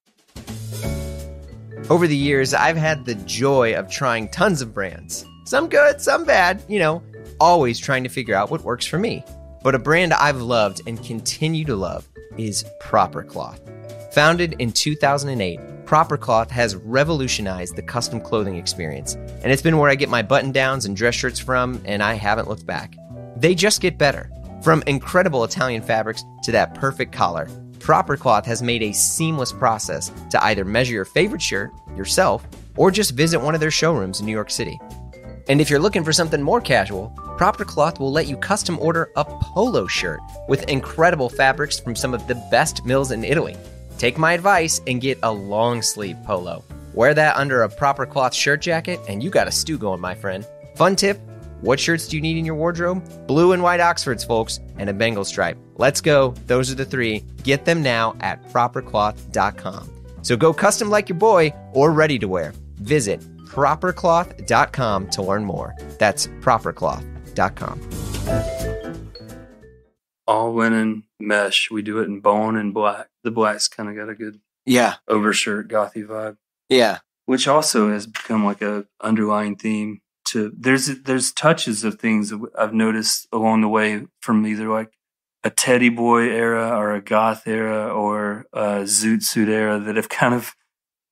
Over the years, I've had the joy of trying tons of brands. Some good, some bad, you know, always trying to figure out what works for me. But a brand I've loved and continue to love is Proper Cloth. Founded in 2008, Proper Cloth has revolutionized the custom clothing experience, and it's been where I get my button downs and dress shirts from, and I haven't looked back. They just get better. From incredible Italian fabrics to that perfect collar, Proper Cloth has made a seamless process to either measure your favorite shirt yourself or just visit one of their showrooms in New York City. And if you're looking for something more casual, Proper Cloth will let you custom order a polo shirt with incredible fabrics from some of the best mills in Italy. Take my advice and get a long sleeve polo. Wear that under a proper cloth shirt jacket, and you got a stew going, my friend. Fun tip what shirts do you need in your wardrobe? Blue and white Oxfords, folks, and a Bengal stripe. Let's go. Those are the three. Get them now at propercloth.com. So go custom like your boy or ready to wear. Visit propercloth.com to learn more. That's propercloth.com. All linen mesh. We do it in bone and black. The black's kind of got a good yeah overshirt gothy vibe. Yeah, which also has become like a underlying theme to there's there's touches of things that I've noticed along the way from either like a teddy boy era or a goth era or a zoot suit era that have kind of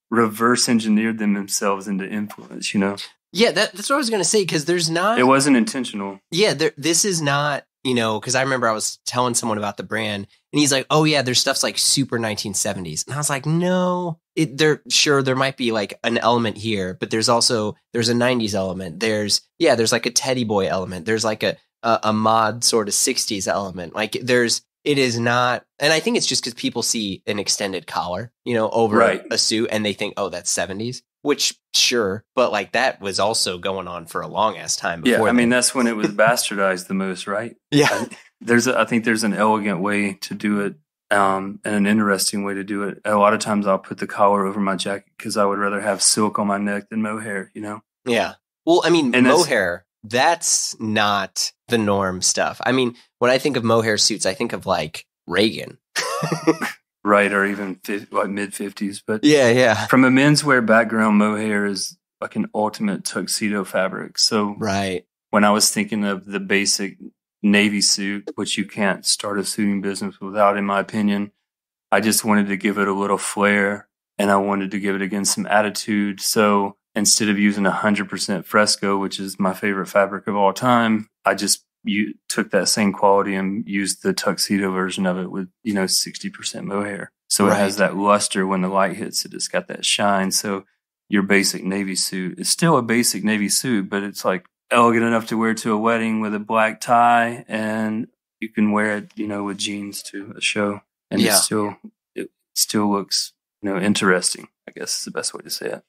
reverse engineered them themselves into influence, you know? Yeah, that, that's what I was going to say because there's not. It wasn't intentional. Yeah, there, this is not, you know, because I remember I was telling someone about the brand and he's like, oh, yeah, there's stuff's like super 1970s. And I was like, no, it, there, sure, there might be like an element here, but there's also, there's a 90s element. There's, yeah, there's like a teddy boy element. There's like a, a, a mod sort of 60s element. Like there's, it is not and i think it's just because people see an extended collar you know over right. a, a, suit and they think oh that's 70s which sure but like that was also going on for a long ass time yeah i then. mean that's when it was bastardized the most right yeah I, there's a, I think there's an elegant way to do it um, and an interesting way to do it a lot of times i'll put the collar over my jacket because i would rather have silk on my neck than mohair you know yeah well i mean and mohair that's not the norm stuff. I mean, when I think of mohair suits, I think of like Reagan. right, or even like mid 50s. But yeah, yeah. From a menswear background, mohair is like an ultimate tuxedo fabric. So, right. When I was thinking of the basic navy suit, which you can't start a suiting business without, in my opinion, I just wanted to give it a little flair and I wanted to give it again some attitude. So instead of using 100% fresco, which is my favorite fabric of all time, I just you took that same quality and used the tuxedo version of it with you know 60% mohair. So it has that luster when the light hits it. It's got that shine. So your basic navy suit is still a basic navy suit but it's like elegant enough to wear to a wedding with a black tie and you can wear it you know with jeans to a show. And Yeah. it still it still looks you know interesting i guess is the best way to say it.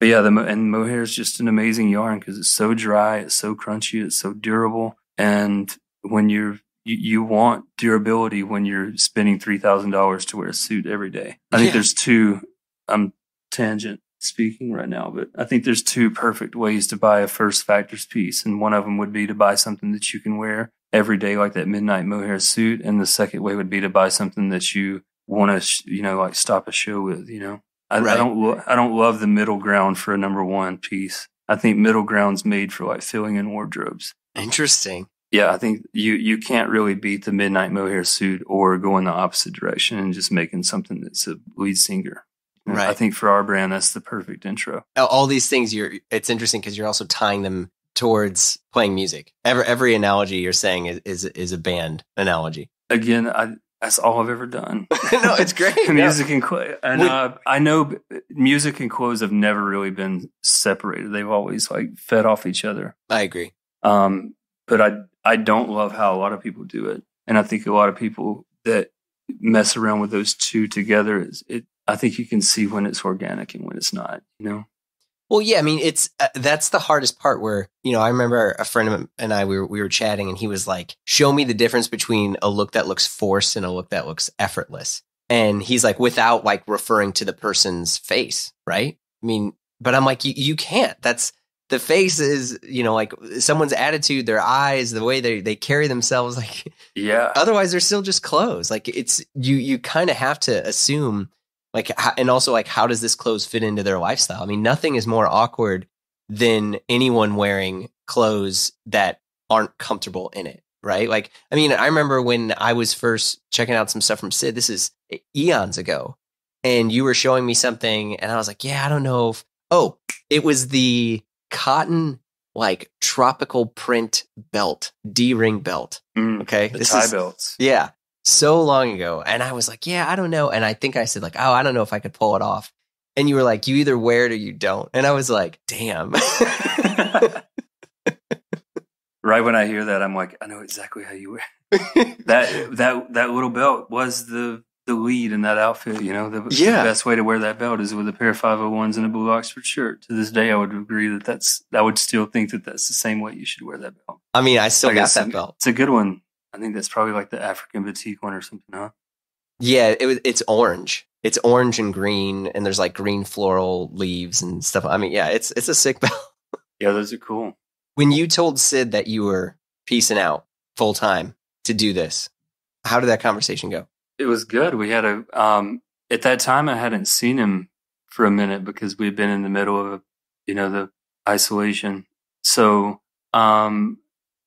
But yeah, the and mohair is just an amazing yarn because it's so dry, it's so crunchy, it's so durable, and when you're you, you want durability when you're spending three thousand dollars to wear a suit every day. I think Yeah. there's two. I'm tangent speaking right now, but I think there's two perfect ways to buy a first Factor's piece, and one of them would be to buy something that you can wear every day, like that midnight mohair suit, and the second way would be to buy something that you want to, sh- you know, like stop a show with, you know. I, Right. I don't. lo- I don't love the middle ground for a number one piece. I think middle ground's made for like filling in wardrobes. Interesting. Yeah, I think you you can't really beat the midnight mohair suit or go in the opposite direction and just making something that's a lead singer. Right. I think for our brand, that's the perfect intro. All- these things you're it's interesting because you're also tying them towards playing music. Every every analogy you're saying is is, is a band analogy. Again, I that's all I've ever done. no, it's great. Music and clothes. And uh, I know music and clothes have never really been separated. They've always like fed off each other. I agree. Um, but I I don't love how a lot of people do it, and I think a lot of people that mess around with those two together is it. I think you can see when it's organic and when it's not. You know. Well, yeah, I mean, it's uh, that's the hardest part. Where you know, I remember a friend of and I we were we were chatting, and he was like, "Show me the difference between a look that looks forced and a look that looks effortless." And he's like, without like referring to the person's face, right? I mean, but I'm like, you, you can't. That's the face is, you know, like someone's attitude, their eyes, the way they they carry themselves. Like, Yeah. otherwise, they're still just clothes. Like, it's you you kind of have to assume like and also like how does this clothes fit into their lifestyle i mean nothing is more awkward than anyone wearing clothes that aren't comfortable in it right like i mean i remember when i was first checking out some stuff from sid this is eh, eons ago and you were showing me something and i was like yeah i don't know if oh it was the cotton like tropical print belt d-ring belt Mm, okay the This tie is- belts. yeah. So long ago. And I was like, yeah, I don't know. And I think I said, like, oh, I don't know if I could pull it off. And you were like, you either wear it or you don't. And I was like, damn. right when I hear that, I'm like, I know exactly how you wear that. That that little belt was the the lead in that outfit. You know, the, the best way to wear that belt is with a pair of 501s and a blue Oxford shirt. To this day, I would agree that that's. I would still think that that's the same way you should wear that belt. I mean, I still Like got that a- belt. It's a good one. I think that's probably like the African batik one or something, huh? Yeah, it it's orange. It's orange and green, and there's like green floral leaves and stuff. I mean, yeah, it's it's a sick belt. Yeah, those are cool. When you told Sid that you were piecing out full time to do this, how did that conversation go? It was good. We had a um at that time I hadn't seen him for a minute because we had been in the middle of you know the isolation. So um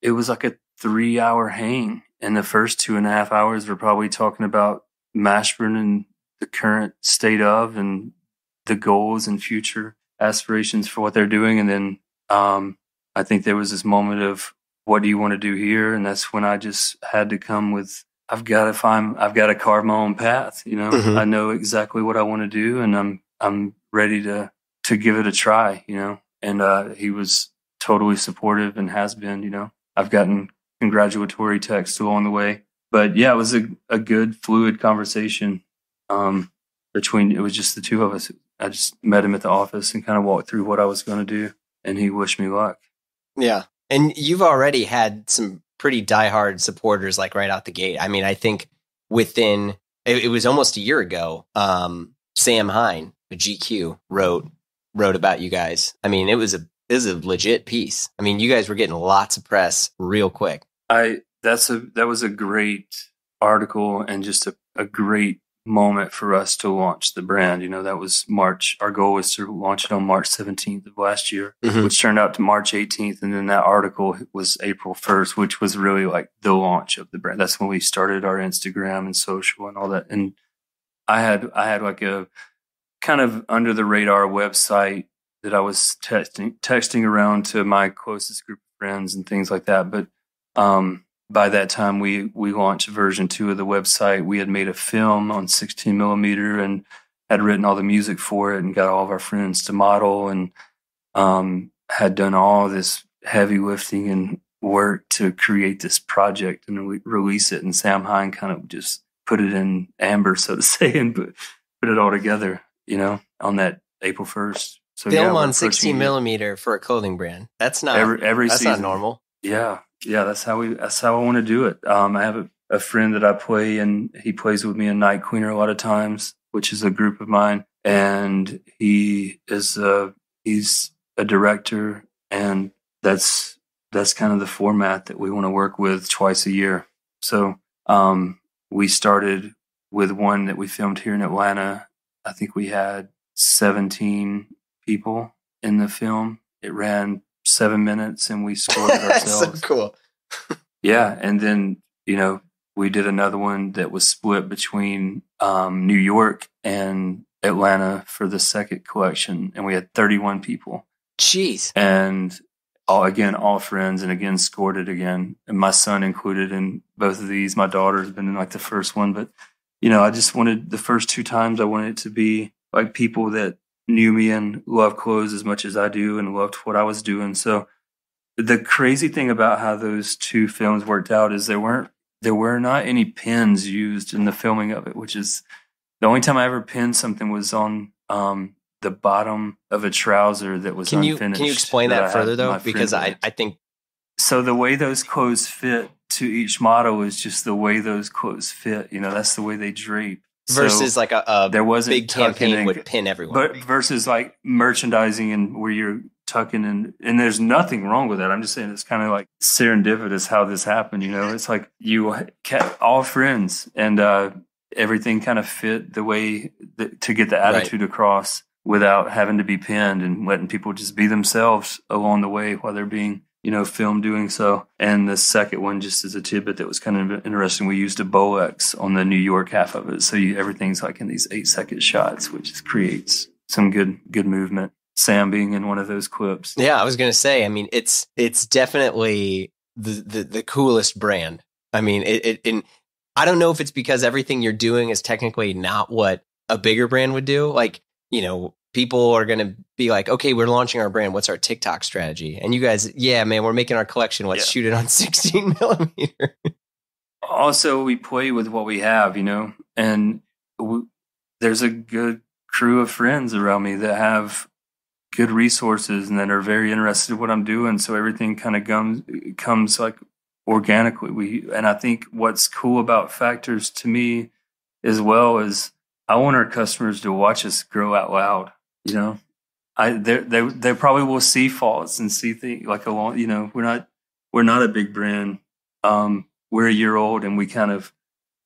it was like a three hour hang. And the first two and a half hours were probably talking about Mashburn and the current state of and the goals and future aspirations for what they're doing. And then um I think there was this moment of what do you want to do here? And that's when I just had to come with I've got to find I've got to carve my own path, you know. Mhm. I know exactly what I want to do and I'm I'm ready to to give it a try, you know. And uh he was totally supportive and has been, you know. I've gotten congratulatory texts along the way. But yeah, it was a, a good fluid conversation um between it was just the two of us. I just met him at the office and kind of walked through what I was going to do and he wished me luck. Yeah. And you've already had some pretty diehard supporters like right out the gate. I mean, I think within it, it was almost a year ago, um, Sam Hine, GQ, wrote wrote about you guys. I mean, it was a it was a legit piece. I mean, you guys were getting lots of press real quick. I that's a that was a great article and just a, a great moment for us to launch the brand. You know, that was March. Our goal was to launch it on March 17th of last year, Mhm. which turned out to March 18th. And then that article was April 1st, which was really like the launch of the brand. That's when we started our Instagram and social and all that. And I had, I had like a kind of under the radar website that I was texting, texting around to my closest group of friends and things like that. But um, by that time we we launched version two of the website. We had made a film on 16 millimeter and had written all the music for it and got all of our friends to model and um, had done all this heavy lifting and work to create this project and re- release it. And Sam Hine kind of just put it in amber, so to say, and put, put it all together, you know, on that April 1st. So Film yeah, on 16 millimeter for a clothing brand. That's not every every that's season. not normal. Yeah, yeah, that's how we. That's how I want to do it. Um, I have a, a friend that I play, and he plays with me in Night Queener a lot of times, which is a group of mine, and he is a he's a director, and that's that's kind of the format that we want to work with twice a year. So um, we started with one that we filmed here in Atlanta. I think we had 17 people in the film. It ran seven minutes, and we scored it That's so cool. Yeah, and then you know we did another one that was split between um, New York and Atlanta for the second collection, and we had 31 people, Jeez. and all again all friends, and again scored it again, and my son included in both of these. My daughter's been in like the first one, but you know I just wanted the first two times I wanted it to be like people that knew me and loved clothes as much as I do, and loved what I was doing. So the crazy thing about how those two films worked out is there weren't there were not any pins used in the filming of it, which is the only time I ever pinned something was on um, the bottom of a trouser that was Can you unfinished. can you explain I that further though? Because I. I think so the way those clothes fit to each model is just the way those clothes fit. You know, that's the way they drape. So versus like a, a there wasn't big campaign and- would pin everyone. but versus like merchandising and where you're tucking and and there's nothing wrong with that. I'm just saying it's kind of like serendipitous how this happened. You know, it's like you kept all friends and uh, everything kind of fit the way that, to get the Right. attitude across without having to be pinned and letting people just be themselves along the way while they're being you know film doing so. And the second one, just as a tidbit that was kind of interesting, we used a Bolex on the New York half of it, so you, everything's like in these eight second shots, which creates some good good movement. Sam being in one of those clips. Yeah, I was gonna say. I mean, it's it's definitely the the, the coolest brand. I mean, it, it. And I don't know if it's because everything you're doing is technically not what a bigger brand would do. Like, you know, people are gonna be like, okay, we're launching our brand. What's our TikTok strategy? And you guys, yeah, man, we're making our collection. Let's Yeah. shoot it on 16 millimeter. also we play with what we have, you know, and we, there's a good crew of friends around me that have good resources and that are very interested in what I'm doing. So everything kind of comes comes like organically. We and I think what's cool about Factor's to me as well is I want our customers to watch us grow out loud. You know, I they they they probably will see faults and see things like a along. You know, we're not we're not a big brand. Um, we're a year old and we kind of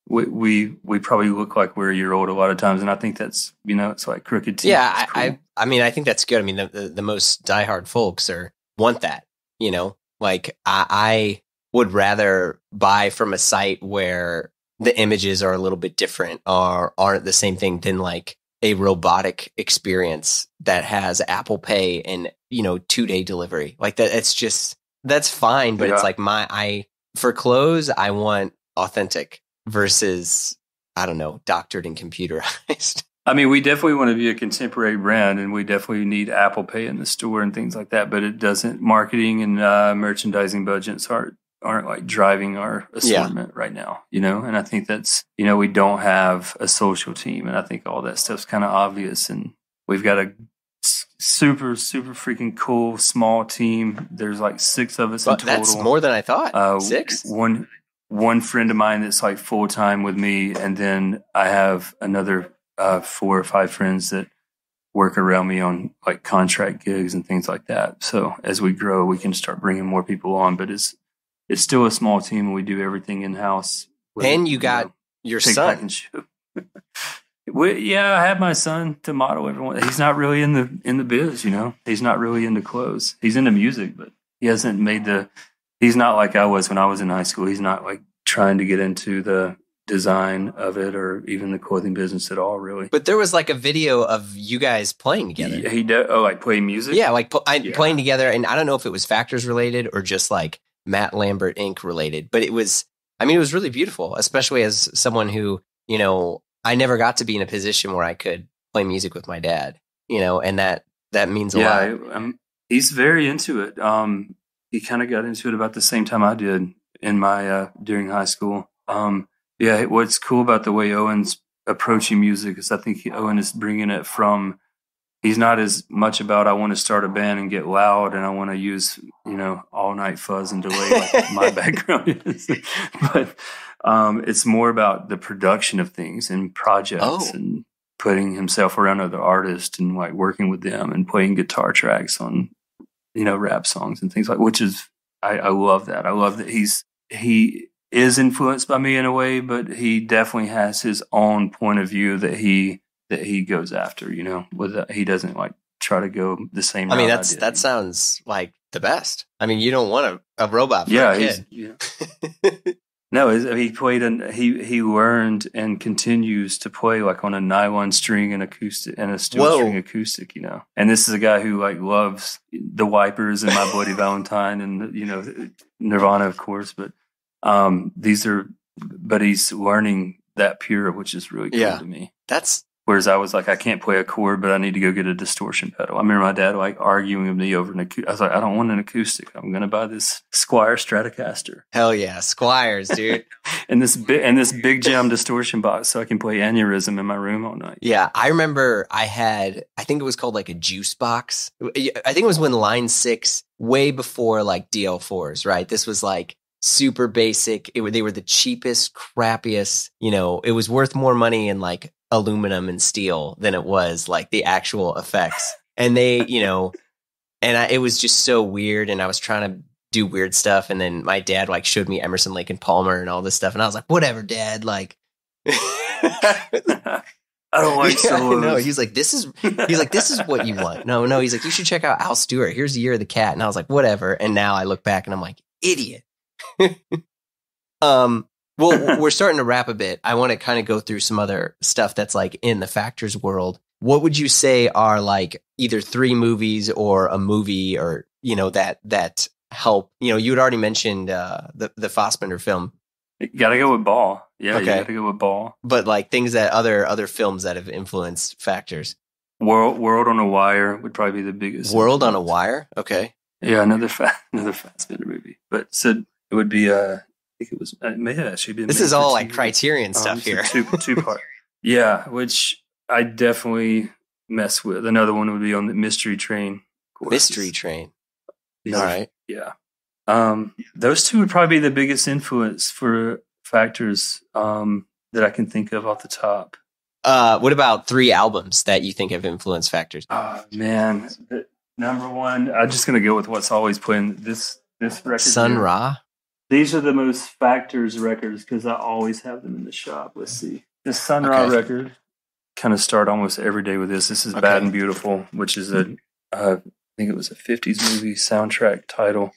we, we we probably look like we're a year old a lot of times and i think that's you know it's like crooked teeth yeah, I, cool. I I mean, I think that's good. I mean, the, the, the most diehard folks are want that. You know, like I, I would rather buy from a site where the images are a little bit different or aren't the same thing than like a robotic experience that has Apple Pay and you know two day delivery. Like that, it's just that's fine. But it's like my I for clothes, I want authentic versus I don't know, doctored and computerized. i mean we definitely want to be a contemporary brand and we definitely need apple pay in the store and things like that but it doesn't marketing and uh, merchandising budgets aren't aren't like driving our assortment right now you know and i think that's you know we don't have a social team and i think all that stuff's kind of obvious and we've got a super super freaking cool small team there's like six of us in total that's more than I thought. uh, Six. One one friend of mine that's like full time with me, and then I have another uh, four or five friends that work around me on like contract gigs and things like that. So as we grow, we can start bringing more people on, but it's it's still a small team, and we do everything in house. And you got Your pick, pack, son. We, yeah, I have my son to model everyone. He's not really in the in the biz, you know. He's not really into clothes. He's into music, but he hasn't made the. He's not like I was when I was in high school. He's not like trying to get into the design of it or even the clothing business at all. Really, But there was like a video of you guys playing together. he, he do, oh like playing music. Yeah, like I, Yeah. playing together, and I don't know if it was Factor's related or just like Matt Lambert Inc. related, but it was, I mean, it was really beautiful, especially as someone who, you know, I never got to be in a position where I could play music with my dad, you know, and that, that means a yeah, lot. I, um, he's very into it. Um, he kind of got into it about the same time I did in my uh, during high school. Um, yeah, what's cool about the way Owen's approaching music is I think he, Owen is bringing it from. He's not as much about I want to start a band and get loud and I want to use you know all night fuzz and delay like my background is, but um, it's more about the production of things and projects Oh. and putting himself around other artists and like working with them and playing guitar tracks on you know rap songs and things like which is I, I love that I love that he's he is influenced by me in a way but he definitely has his own point of view that he that he goes after you know with that he doesn't like try to go the same I mean, that's, did. that sounds like the best. I mean, you don't want a, a robot for yeah a yeah No, he played and he he learned and continues to play like on a nylon string and acoustic and a steel Whoa. string acoustic, you know. And this is a guy who like loves the Wipers and My Bloody Valentine and you know Nirvana, of course. But um, these are, but he's learning that pure, which is really cool Yeah. to me. That's, Whereas I was like, I can't play a chord, but I need to go get a distortion pedal. I remember my dad like arguing with me over an acoustic. I was like, I don't want an acoustic. I'm going to buy this Squier Stratocaster hell yeah. Squiers, dude. and this big and this big jam distortion box, so I can play aneurysm in my room all night. Yeah, I remember I had, I think it was called like a juice box. I think it was when Line 6, way before like DL4s, right? This was like super basic. It, they were the cheapest, crappiest, you know, it was worth more money in like aluminum and steel than it was like the actual effects. And they, you know, and I, it was just so weird. And I was trying to do weird stuff. And then my dad like showed me Emerson, Lake and Palmer and all this stuff. And I was like, whatever, dad. Like, I don't like Yeah, know. He's like, this is he's like, this is what you want. No, no, he's like, you should check out Al Stewart. Here's the year of the cat. And I was like, whatever. And now I look back and I'm like, idiot. um, well, we're starting to wrap a bit. I want to kind of go through some other stuff that's like in the Factor's world. What would you say are like either three movies or a movie or, you know, that that help? You know, you had already mentioned uh the, the Fassbinder film, You gotta go with Baal. Yeah, Okay. you gotta go with Baal. but like things that other other films that have influenced Factor's. World World on a Wire would probably be the biggest. World on a. Wire. Okay. Yeah, another fa- another Fassbinder movie. But so it would be. Uh, think it was. It may have actually been. This is all like criterion Um, stuff a here. Two two part. yeah, which I definitely mess with. Another one would be on the Mystery Train. Mystery Train. Yeah. All right. Yeah. Um, those two would probably be the biggest influence for Factor's um, that I can think of off the top. Uh, what about three albums that you think have influenced Factor's? Oh man, the, number one, I'm just gonna go with what's always playing this this record. Sun. Ra. These are the most Factor's records because I always have them in the shop. Let's see, the Sun Ra Okay. record. Kind of start almost every day with this. This is Okay. Bad and Beautiful, which is a uh, I think it was a '50s movie soundtrack title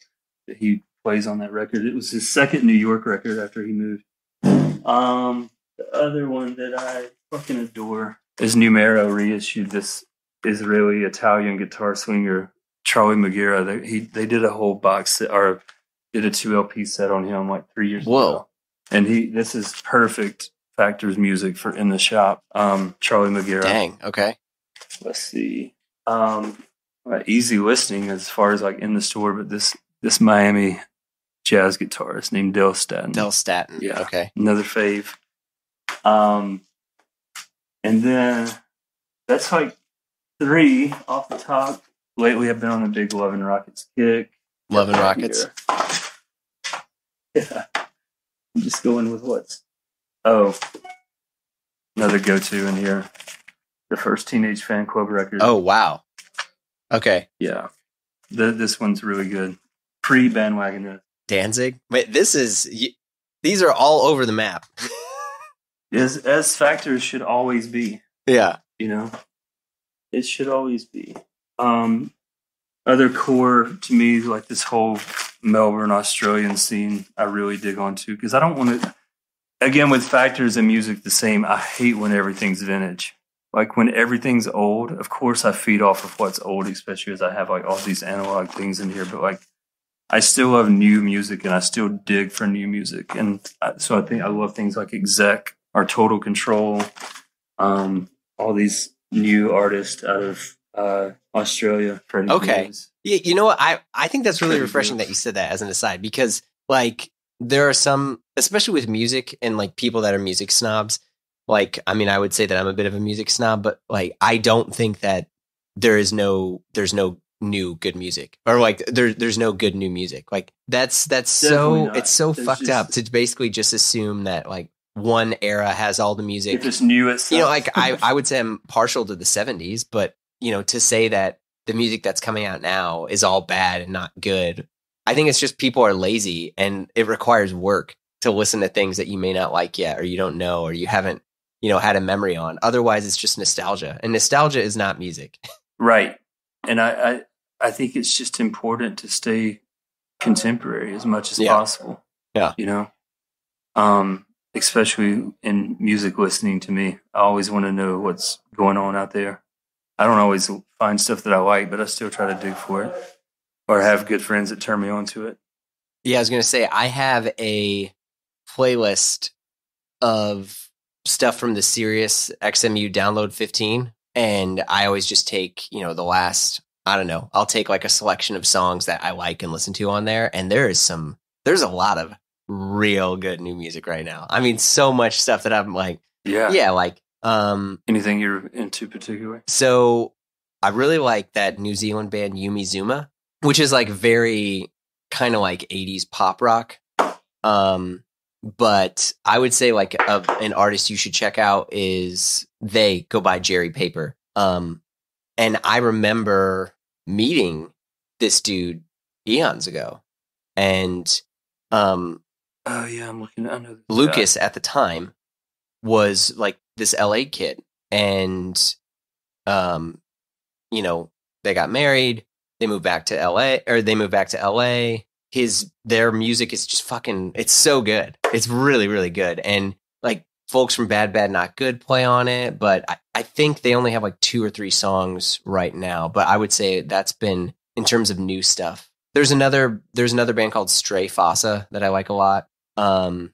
that he plays on that record. It was his second New York record after he moved. Um, the other one that I fucking adore is Numero reissued this Israeli Italian guitar swinger Charlie Megira. They he they did a whole box set or did a two LP set on him like three years Whoa. ago. And he this is perfect Factor's music for in the shop. Um, Charlie Megira. Dang. Okay. Let's see. Um, easy listening as far as like in the store, but this this Miami jazz guitarist named Dale Staten. Del Staten. Yeah. Okay. another fave. Um, and then that's like three off the top. Lately, I've been on a big Love and Rockets kick. Love and Rockets. Yeah, I'm just going with what's. Oh, another go-to in here. The first Teenage Fanclub record. Oh wow. Okay. yeah, the, this one's really good. Pre bandwagon. Danzig. Wait, this is. y- These are all over the map. As as Factor's should always be. yeah. you know it should always be um other core to me like this whole melbourne australian scene i really dig onto because i don't want to again with Factor's and music the same i hate when everything's vintage like when everything's old of course i feed off of what's old especially as i have like all these analog things in here but like I still love new music and I still dig for new music. And so I think I love things like Exek or Total Control, um, all these new artists out of uh, Australia. Freddie Okay. Yeah, you know what? I I think that's really Pretty refreshing that you said that as an aside because like there are some, especially with music and like people that are music snobs. Like, I mean, I would say that I'm a bit of a music snob, but like, I don't think that there is no there's no new good music or like there there's no good new music. Like that's that's Definitely so not. it's so There's fucked just- up to basically just assume that like one era has all the music If it's new, it's you know, like I, I would say I'm partial to the 70s, but you know, to say that the music that's coming out now is all bad and not good, I think it's just people are lazy and it requires work to listen to things that you may not like yet or you don't know or you haven't, you know, had a memory on. Otherwise, it's just nostalgia, and nostalgia is not music. Right. And I, I I think it's just important to stay contemporary as much as Yeah. possible. Yeah. You know? Um, especially in music listening to me. I always want to know what's going on out there. I don't always find stuff that I like, but I still try to dig for it. Or have good friends that turn me on to it. Yeah, I was gonna say I have a playlist of stuff from the Sirius XMU Download 15, and I always just take you know the last I don't know I'll take like a selection of songs that I like and listen to on there, and there is some there's a lot of real good new music right now. I mean, so much stuff that I'm like, Yeah. yeah, like um, Anything you're into particularly? so I really like that New Zealand band Yumi Zouma, which is like very kind of like 80s pop rock. Um, but I would say like a, an artist you should check out is they go by Jerry Paper. Um, and I remember meeting this dude eons ago, and um, Oh yeah, I'm looking. I know this guy. Lucas at the time was like this LA kid and um you know they got married they moved back to LA or they moved back to LA his their music is just fucking it's so good. It's really really good. And like folks from Bad Bad Not Good play on it but I, I think they only have like two or three songs right now. But I would say that's been in terms of new stuff there's another there's another band called Stray Fossa that I like a lot. Um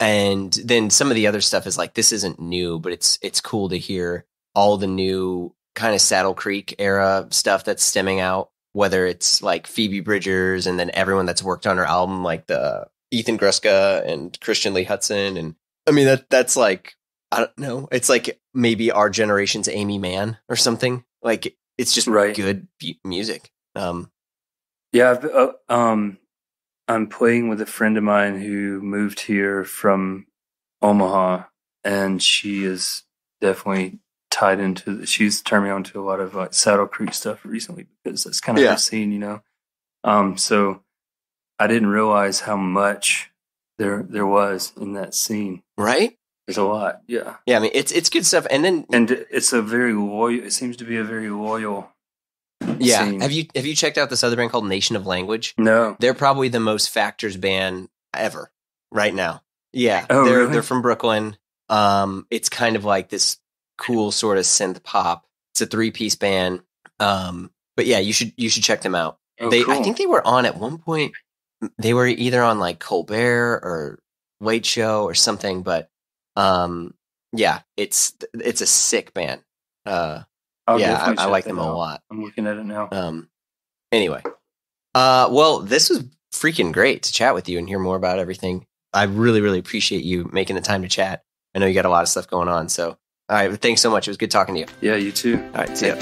and then some of the other stuff is like this isn't new but it's it's cool to hear all the new kind of saddle creek era stuff that's stemming out whether it's like phoebe bridgers and then everyone that's worked on her album like the ethan gruska and christian lee hutson. And i mean that that's like i don't know it's like maybe our generation's aimee mann or something. Like it's just Right. good music. Um Yeah, uh, um, I'm playing with a friend of mine who moved here from Omaha, and she is definitely tied into. The, She's turned me on to a lot of like Saddle Creek stuff recently because that's kind of Yeah. her scene, you know. Um, so I didn't realize how much there there was in that scene. right There's a lot, yeah, yeah i mean it's it's good stuff and then and it's a very loyal. It seems to be a very loyal. Yeah have you have you checked out this other band called nation of language No, they're probably the most Factor's band ever right now. Yeah, Oh, they're really? they're from Brooklyn. Um, it's kind of like this cool sort of synth pop. It's a three piece band. Um, but yeah, you should you should check them out. Oh, they I think they were on at one point. They were either on like Colbert or Late Show or something. But um, yeah, it's it's a sick band. Uh, I'll yeah, I, I like them a lot. I'm looking at it now. Um, anyway, uh, well, this was freaking great to chat with you and hear more about everything. I really, really appreciate you making the time to chat. I know you got a lot of stuff going on. So, all right, thanks so much. It was good talking to you. Yeah, you too. All right, see ya.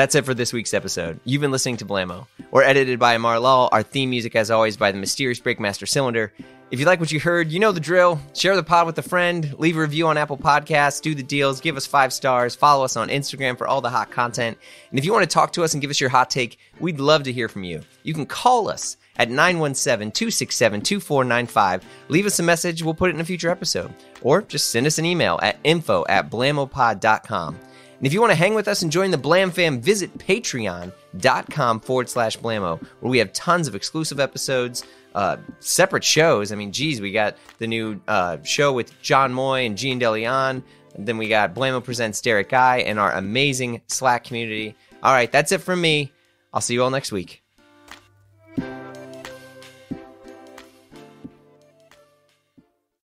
That's it for this week's episode. You've been listening to Blamo. We're edited by Amar Lal. Our theme music, as always, by the mysterious Breakmaster Cylinder. If you like what you heard, you know the drill. Share the pod with a friend. Leave a review on Apple Podcasts. Do the deals. Give us five stars. Follow us on Instagram for all the hot content. And if you want to talk to us and give us your hot take, we'd love to hear from you. You can call us at 917 267 2495. Leave us a message. We'll put it in a future episode. Or just send us an email at info at blamopod.com. And if you want to hang with us and join the Blam fam, visit patreon.com forward slash blamo, where we have tons of exclusive episodes, uh, separate shows. I mean, geez, we got the new uh, show with John Moy and Gene DeLeon. And then we got Blamo Presents Derek Guy and our amazing Slack community. All right, that's it from me. I'll see you all next week.